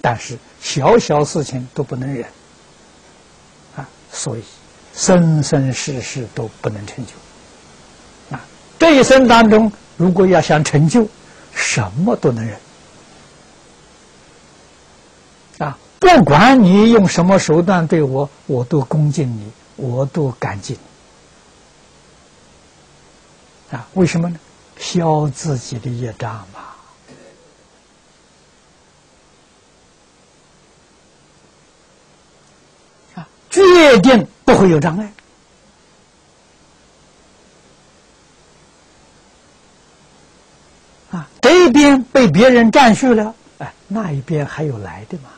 但是小小事情都不能忍啊，所以生生世世都不能成就啊。这一生当中，如果要想成就，什么都能忍。啊，不管你用什么手段对我，我都恭敬你，我都感激你。啊，为什么呢？消自己的业障嘛。啊，决定不会有障碍。啊，这一边被别人占据了，哎，那一边还有来的嘛。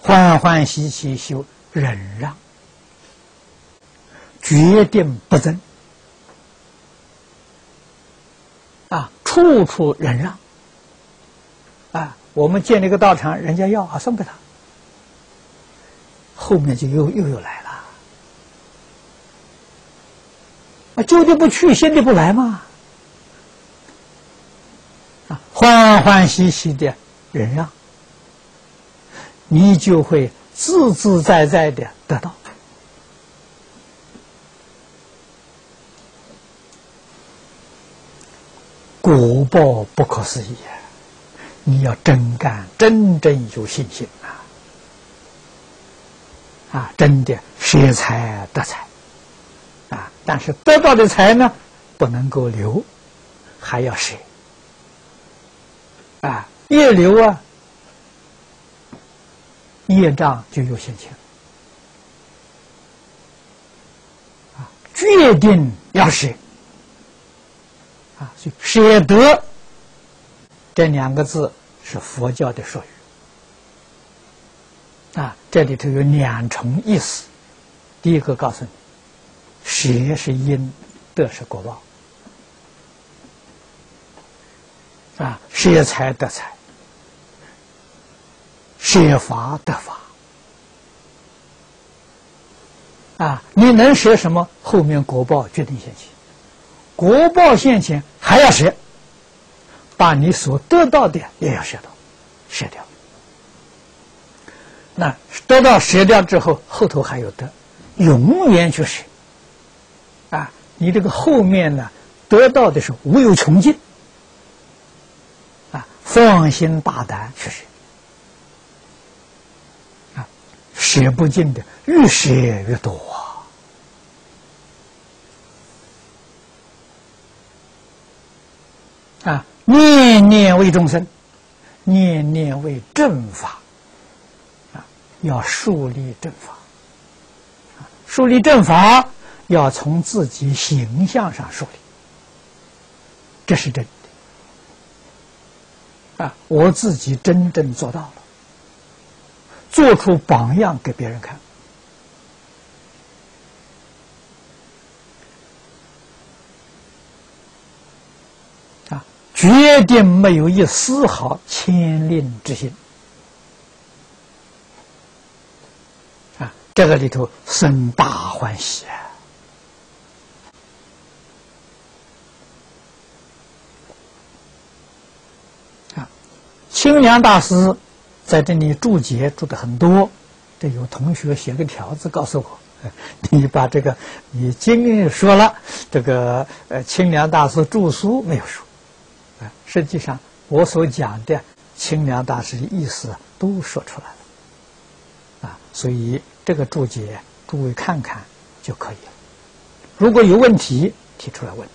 欢欢喜喜修忍让，决定不争啊，处处忍让啊。我们建了一个道场，人家要啊，送给他，后面就又又又来了啊，旧的不去，新的不来嘛啊，欢欢喜喜的忍让。你就会自自在在的得到果报不可思议啊！你要真干，真正有信心啊！啊，真的舍财得财啊！但是得到的财呢，不能够留，还要舍啊！越留啊！业障就有现前啊！决定要舍啊，所以舍得这两个字是佛教的术语啊。这里头有两重意思：第一个告诉你，舍是因，得是果报啊，舍财得财。舍法得法啊！你能舍什么？后面果报决定现前，国报现前还要舍，把你所得到的也要舍到，舍掉。那得到舍掉之后，后头还有得，永远去舍啊！你这个后面呢，得到的是无有穷尽啊！放心大胆去舍。舍不尽的，越舍越多啊！啊，念念为众生，念念为正法啊！要树立正法！树立正法要从自己形象上树立，这是真的啊！我自己真正做到了。做出榜样给别人看绝对没有一丝毫牵令之心啊！这个里头生大欢喜啊！清凉大师在这里注解注的很多，这有同学写个条子告诉我，你把这个你经说了，这个呃清凉大师著书没有说，啊，实际上我所讲的清凉大师的意思都说出来了，啊，所以这个注解诸位看看就可以了，如果有问题提出来问，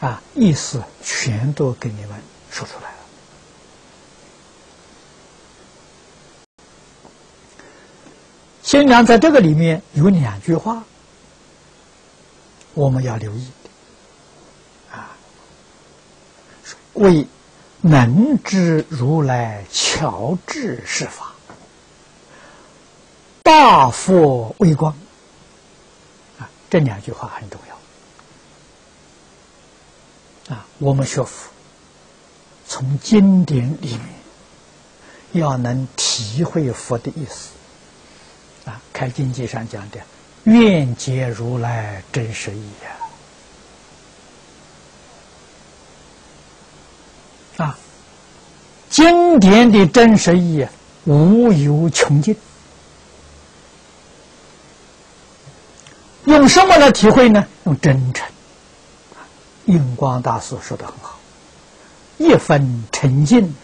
啊，意思全都给你们说出来了。经常在这个里面有两句话，我们要留意啊，为能知如来巧智是法，大佛微光啊，这两句话很重要啊。我们学佛，从经典里面要能体会佛的意思。啊，开经记上讲的“愿解如来真实义”呀，啊，经典的真实意义无有穷尽。用什么来体会呢？用真诚。印光大师说的很好：“一分沉静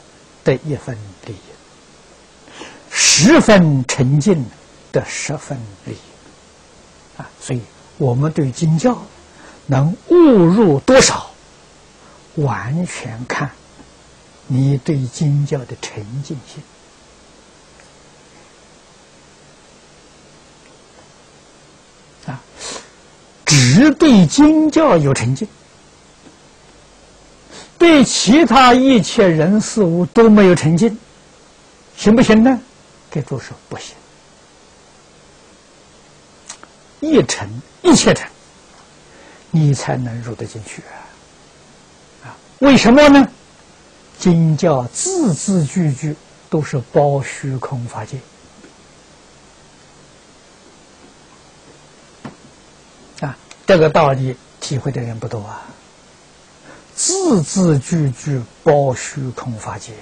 得一分利益，十分沉静。”的十分利益啊，所以我们对经教能误入多少，完全看你对经教的沉浸性啊。只对经教有沉浸，对其他一切人事物都没有沉浸，行不行呢？给主说不行。一沉一切沉，你才能入得进去啊！为什么呢？经教字字句句都是包虚空法界啊！这个道理体会的人不多啊！字字句句包虚空法界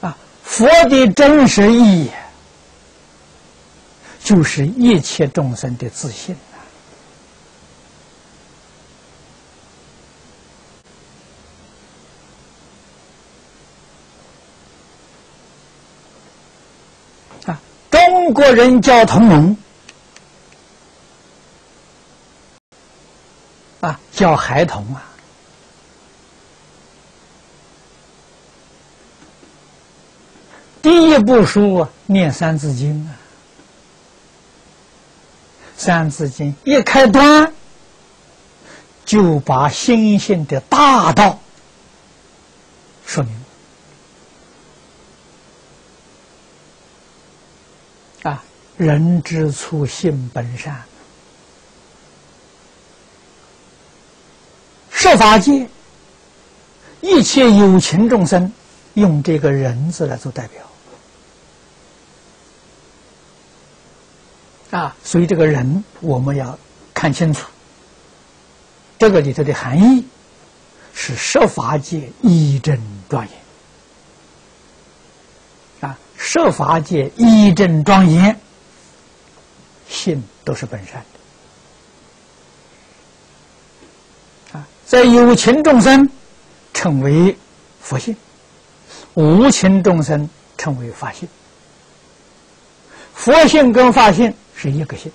啊。佛的真实意义，就是一切众生的自信啊！中国人叫同盟。啊，叫孩童啊。第一部书啊，念《三字经》啊，《三字经》一开端，就把心性的大道说明啊，人之初，性本善，设法界一切有情众生，用这个人字来做代表。啊，所以这个人我们要看清楚，这个里头的含义是设法界一真庄严，设法界一真庄严，性都是本善的。啊，在有情众生称为佛性，无情众生称为法性，佛性跟法性。是一个性。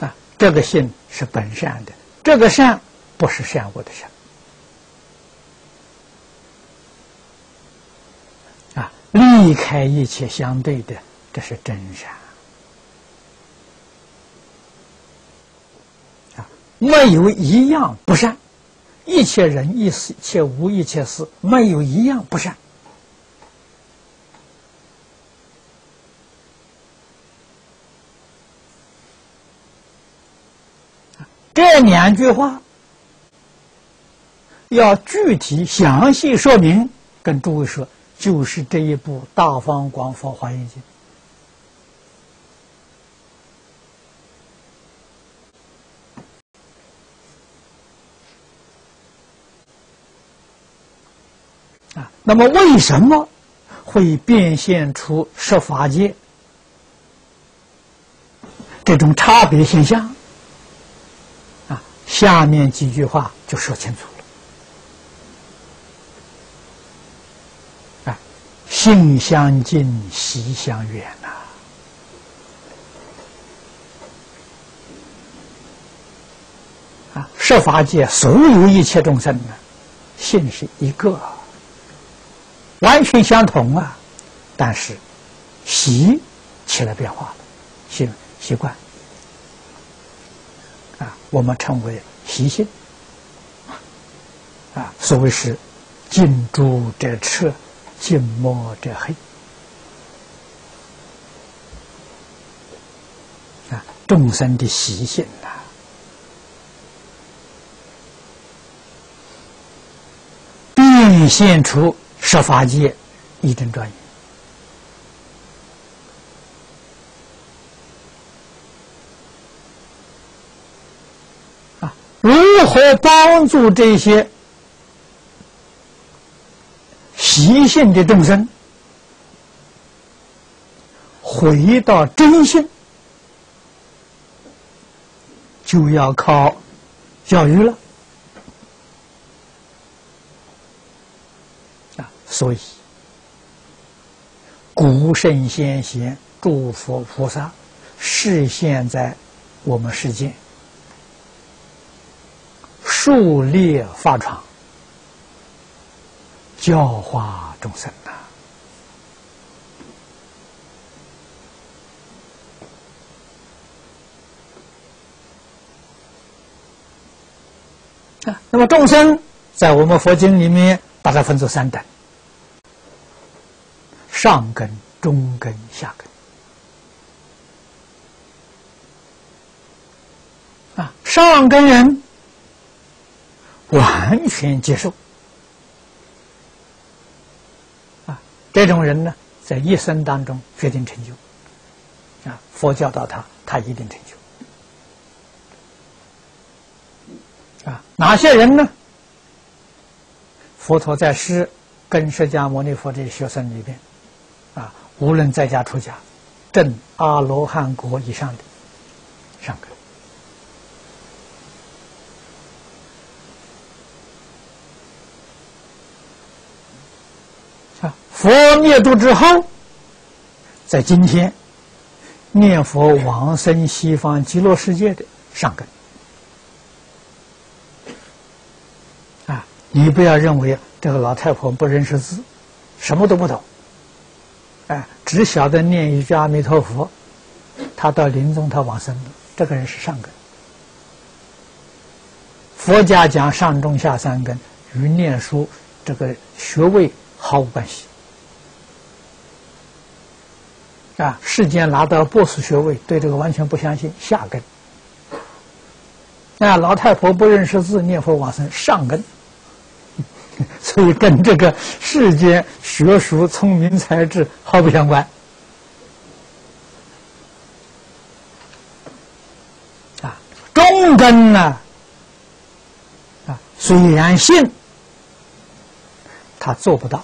啊，这个性是本善的，这个善不是善恶的善。离开一切相对的，这是真善。啊，没有一样不善，一切人一切无一切事，没有一样不善。这两句话要具体详细说明，跟诸位说，就是这一部《大方广佛华严经》。啊，那么为什么会变现出设法界这种差别现象？啊，下面几句话就说清楚。性相近，习相远呐。啊，设法界所有一切众生呢，性是一个。完全相同啊，但是习起了变化了，习习惯啊，我们称为习性啊。所谓是近朱者赤，近墨者黑啊，众生的习性呐，变现出。十法界一真专业啊！如何帮助这些习性的众生回到真性，就要靠教育了。啊所以，古圣先贤、诸佛菩萨示现在我们世间，树立法场，教化众生呐。啊，那么众生在我们佛经里面把它分作三等。上根、中根、下根啊，上根人完全接受这种人呢，在一生当中决定成就啊，佛教导他，他一定成就啊。哪些人呢？佛陀在世跟释迦牟尼佛这些学生里边。啊，无论在家出家，证阿罗汉果以上的上根啊，佛灭度之后，在今天念佛往生西方极乐世界的上根啊，你不要认为这个老太婆不认识字，什么都不懂。哎，只晓得念一句阿弥陀佛，他到临终他往生了。这个人是上根。佛家讲上中下三根，与念书这个学位毫无关系。啊，世间拿到博士学位，对这个完全不相信，下根。啊，老太婆不认识字，念佛往生，上根。所以跟这个世间学术、聪明才智毫不相关啊。中根呢，啊，虽然信，他做不到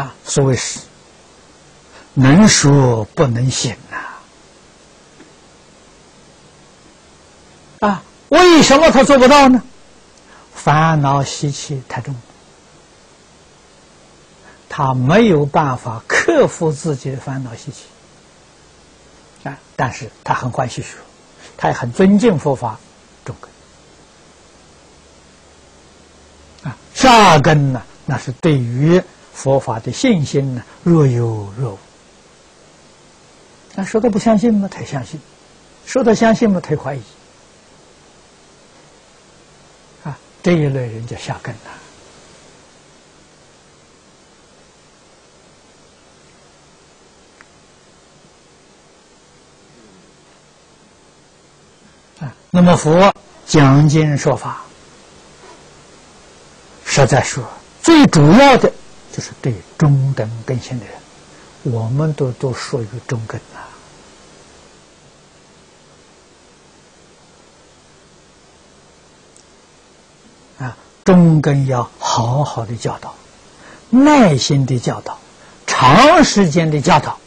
啊。所谓是能说不能行啊！啊。为什么他做不到呢？烦恼习气太重，他没有办法克服自己的烦恼习气啊！但是他很欢喜学，他也很尊敬佛法，中根啊，下根呢，那是对于佛法的信心呢，若有若无。那说他不相信吗？他相信；说他相信吗？他怀疑。啊这一类人就下根了啊。那么佛讲经说法，实在说，最主要的就是对中等根性的人，我们都都属于中根啊。啊中根要好好的教导，耐心的教导，长时间的教导，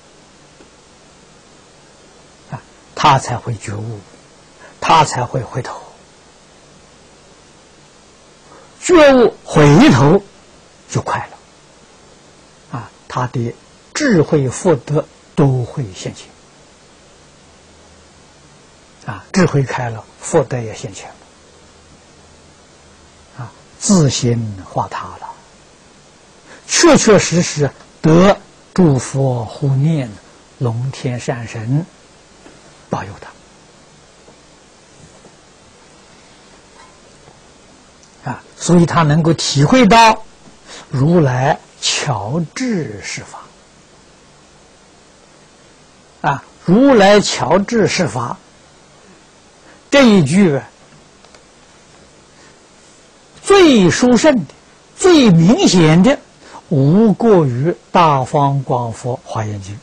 啊，他才会觉悟，他才会回头，觉悟回头就快了，他的智慧福德都会现前，啊，智慧开了，福德也现前。啊自心化他了，确确实实得诸佛护念，龙天善神保佑他啊！所以他能够体会到如来乔治是法啊，如来乔治是法这一句。最殊胜的、最明显的，无过于《大方广佛华严经》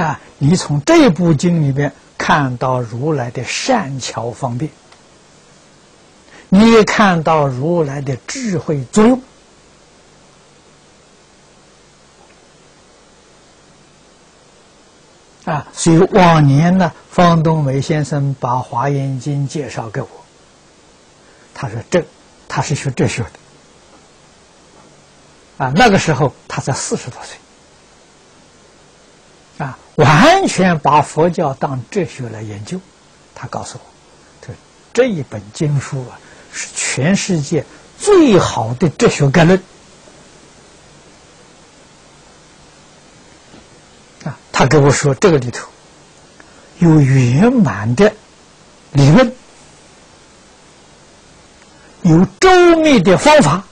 啊！你从这部经里边看到如来的善巧方便，你看到如来的智慧作用啊！所以往年呢，方东梅先生把《华严经》介绍给我。他说：“这，他是学哲学的，啊，那个时候他才四十多岁，啊，完全把佛教当哲学来研究。他告诉我，这这一本经书啊，是全世界最好的哲学概论。他跟我说，这个里头有圆满的理论。”有周密的方法，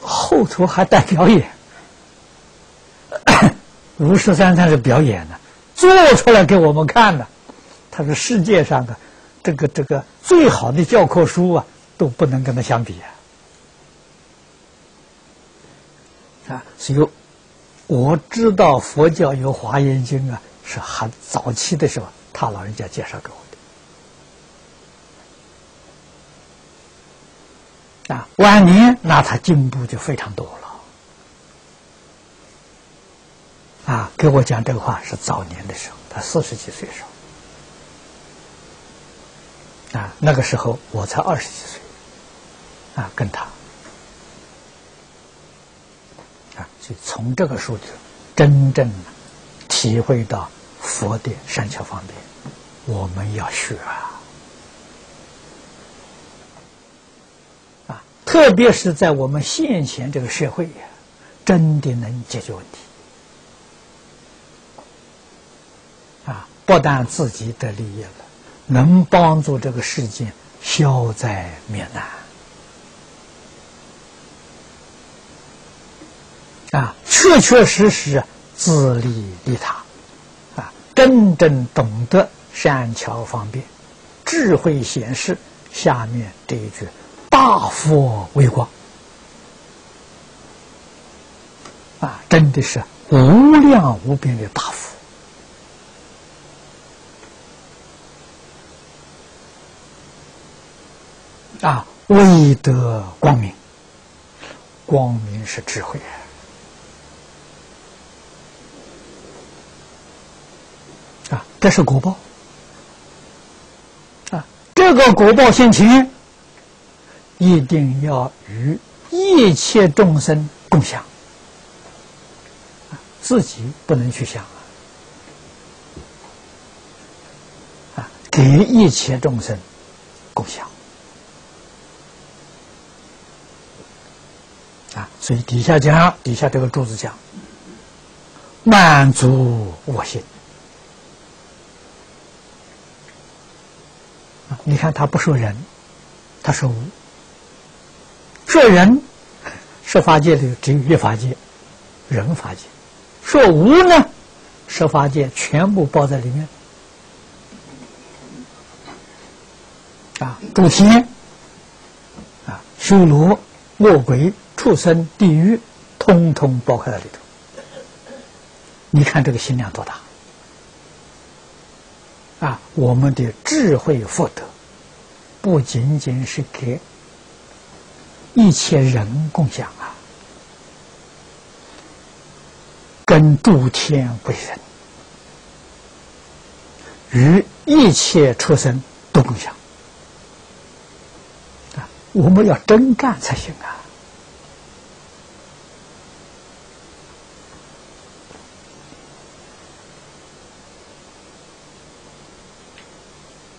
后头还带表演。如十三他是表演的，做出来给我们看的。他说世界上的这个这个最好的教科书啊，都不能跟他相比啊！啊，所以我知道佛教有《华严经》啊，是很早期的时候，他老人家介绍给我的。啊，晚年那他进步就非常多了。啊，给我讲这个话是早年的时候，他四十几岁的时候。啊，那个时候我才二十几岁。啊，跟他。从这个书里真正体会到佛的善巧方便，我们要学啊。啊特别是在我们现前这个社会，真的能解决问题啊！不但自己得利益了，能帮助这个世界消灾免难啊！确确实实自利利他啊！真正懂得善巧方便、智慧显示，下面这一句。大佛为光啊，真的是无量无边的大佛啊！威德光明，光明是智慧啊！这是果报啊！这个果报现前。一定要与一切众生共享，自己不能去想啊！啊，给一切众生共享啊！所以底下讲，底下这个柱子讲，满足我心你看他不说人，他说无。说人，设法界里只有一法界，人法界；说无呢，设法界全部包在里面。啊，诸天，啊，修罗、恶鬼、畜生、地狱，通通包括在里头。你看这个心量多大！啊，我们的智慧福德，不仅仅是给一切人共享啊，跟诸天为人，与一切畜生都共享啊！我们要真干才行啊！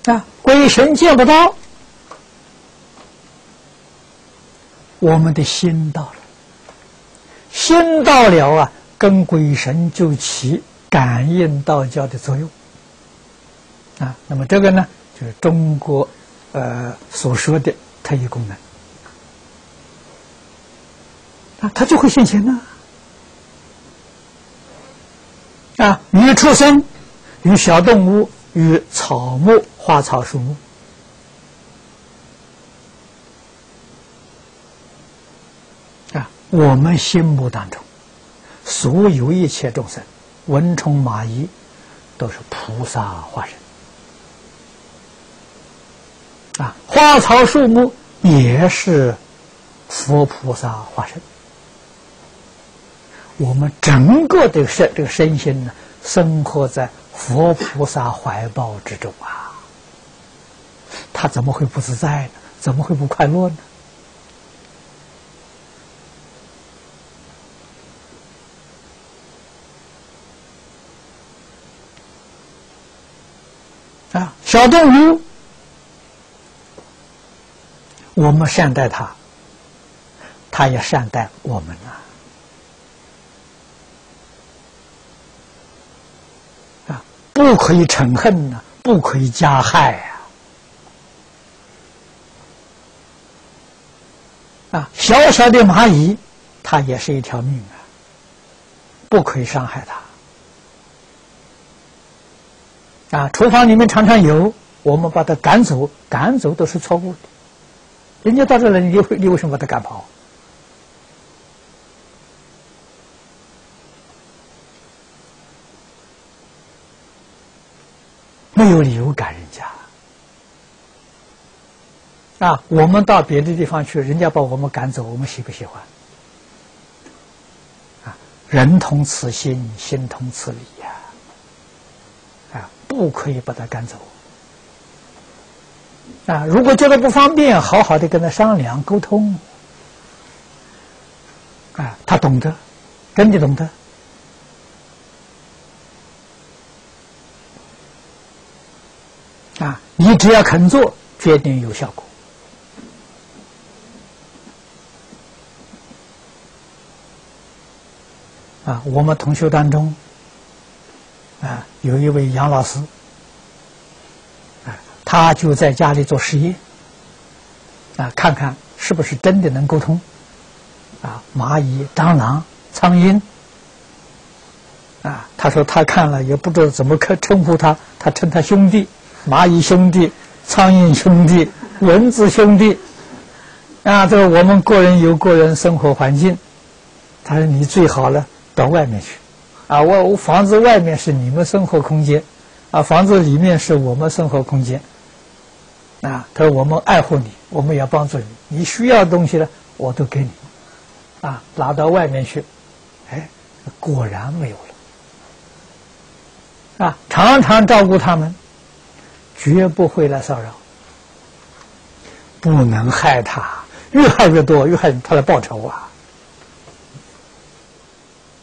啊，鬼神见不到，我们的心到了，心到了啊，跟鬼神就起感应道教的作用。啊，那么这个呢，就是中国呃所说的特异功能。啊，他就会现钱呢。啊，与畜生，与小动物。与草木、花草、树木啊，我们心目当中所有一切众生，蚊虫蚂蚁都是菩萨化身啊，花草树木也是佛菩萨化身。我们整个的身这个身心呢，生活在。佛菩萨怀抱之中啊，他怎么会不自在呢？怎么会不快乐呢？啊，小动物，我们善待它，它也善待我们啊。不可以嗔恨呐，不可以加害啊！啊，小小的蚂蚁，它也是一条命啊，不可以伤害它。啊，厨房里面常常有，我们把它赶走，赶走都是错误的。人家到这来，你你为什么把它赶跑？没有理由赶人家啊！我们到别的地方去，人家把我们赶走，我们喜不喜欢？啊，人同此心，心同此理呀！啊，不可以把他赶走啊！如果觉得不方便，好好的跟他商量沟通啊，他懂得，真的懂得。啊，你只要肯做，决定有效果。啊，我们同学当中，啊，有一位杨老师，啊，他就在家里做实验，啊，看看是不是真的能沟通，啊，蚂蚁、蟑螂、苍蝇，啊，他说他看了也不知道怎么称 称呼他，他称他兄弟。蚂蚁兄弟、苍蝇兄弟、蚊子兄弟，啊，这个我们个人有个人生活环境。他说：“你最好呢，到外面去，啊，我我房子外面是你们生活空间，啊，房子里面是我们生活空间。啊，他说我们爱护你，我们要帮助你，你需要的东西呢，我都给你，啊，拿到外面去，哎，果然没有了，啊，常常照顾他们。”绝不会来骚扰，不能害他，越害越多，越害他来报仇啊！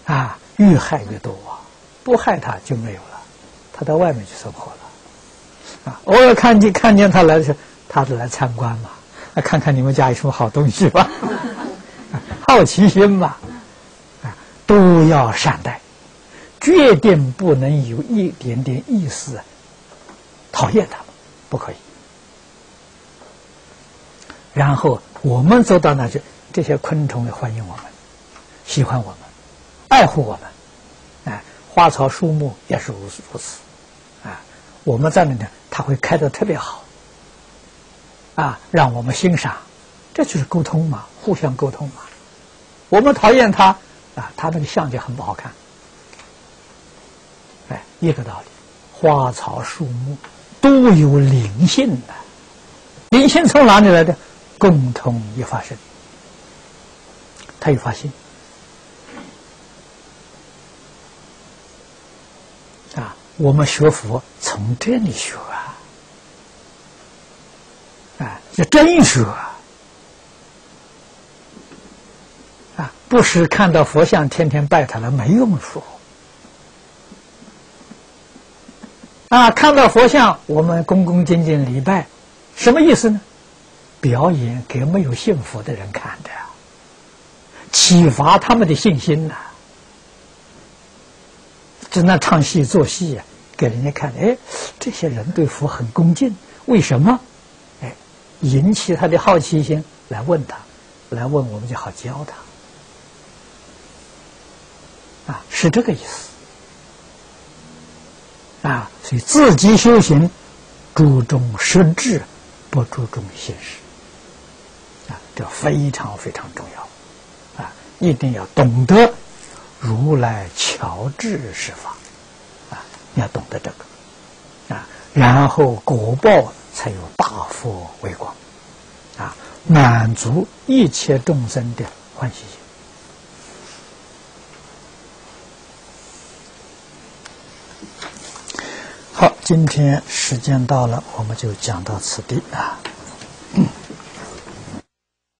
啊，越害越多啊！不害他就没有了，他到外面去生活了。啊，偶尔看见看见他来的时候，他是来参观嘛，来看看你们家有什么好东西吧，好奇心嘛，啊，都要善待，决定不能有一点点意思。讨厌他们，不可以。然后我们走到那去，这些昆虫也欢迎我们，喜欢我们，爱护我们。哎，花草树木也是如此如此。啊，我们在那里，它会开的特别好。啊，让我们欣赏，这就是沟通嘛，互相沟通嘛。我们讨厌他，啊，他那个相就很不好看。哎，一个道理，花草树木。都有灵性的，灵性从哪里来的？共同一发生，他有发心啊。我们学佛从这里学啊，啊，要真学啊，啊，不是看到佛像天天拜他了没用处。啊，看到佛像，我们恭恭敬敬礼拜，什么意思呢？表演给没有信佛的人看的，启发他们的信心呐。就那唱戏做戏呀，给人家看，哎，这些人对佛很恭敬，为什么？哎，引起他的好奇心，来问他，来问我们就好教他。啊，是这个意思。啊，所以自己修行，注重实质，不注重形式。啊，这非常非常重要。啊，一定要懂得如来巧智是法。啊，要懂得这个。啊，然后果报才有大佛为光。啊，满足一切众生的欢喜心。好，今天时间到了，我们就讲到此地啊。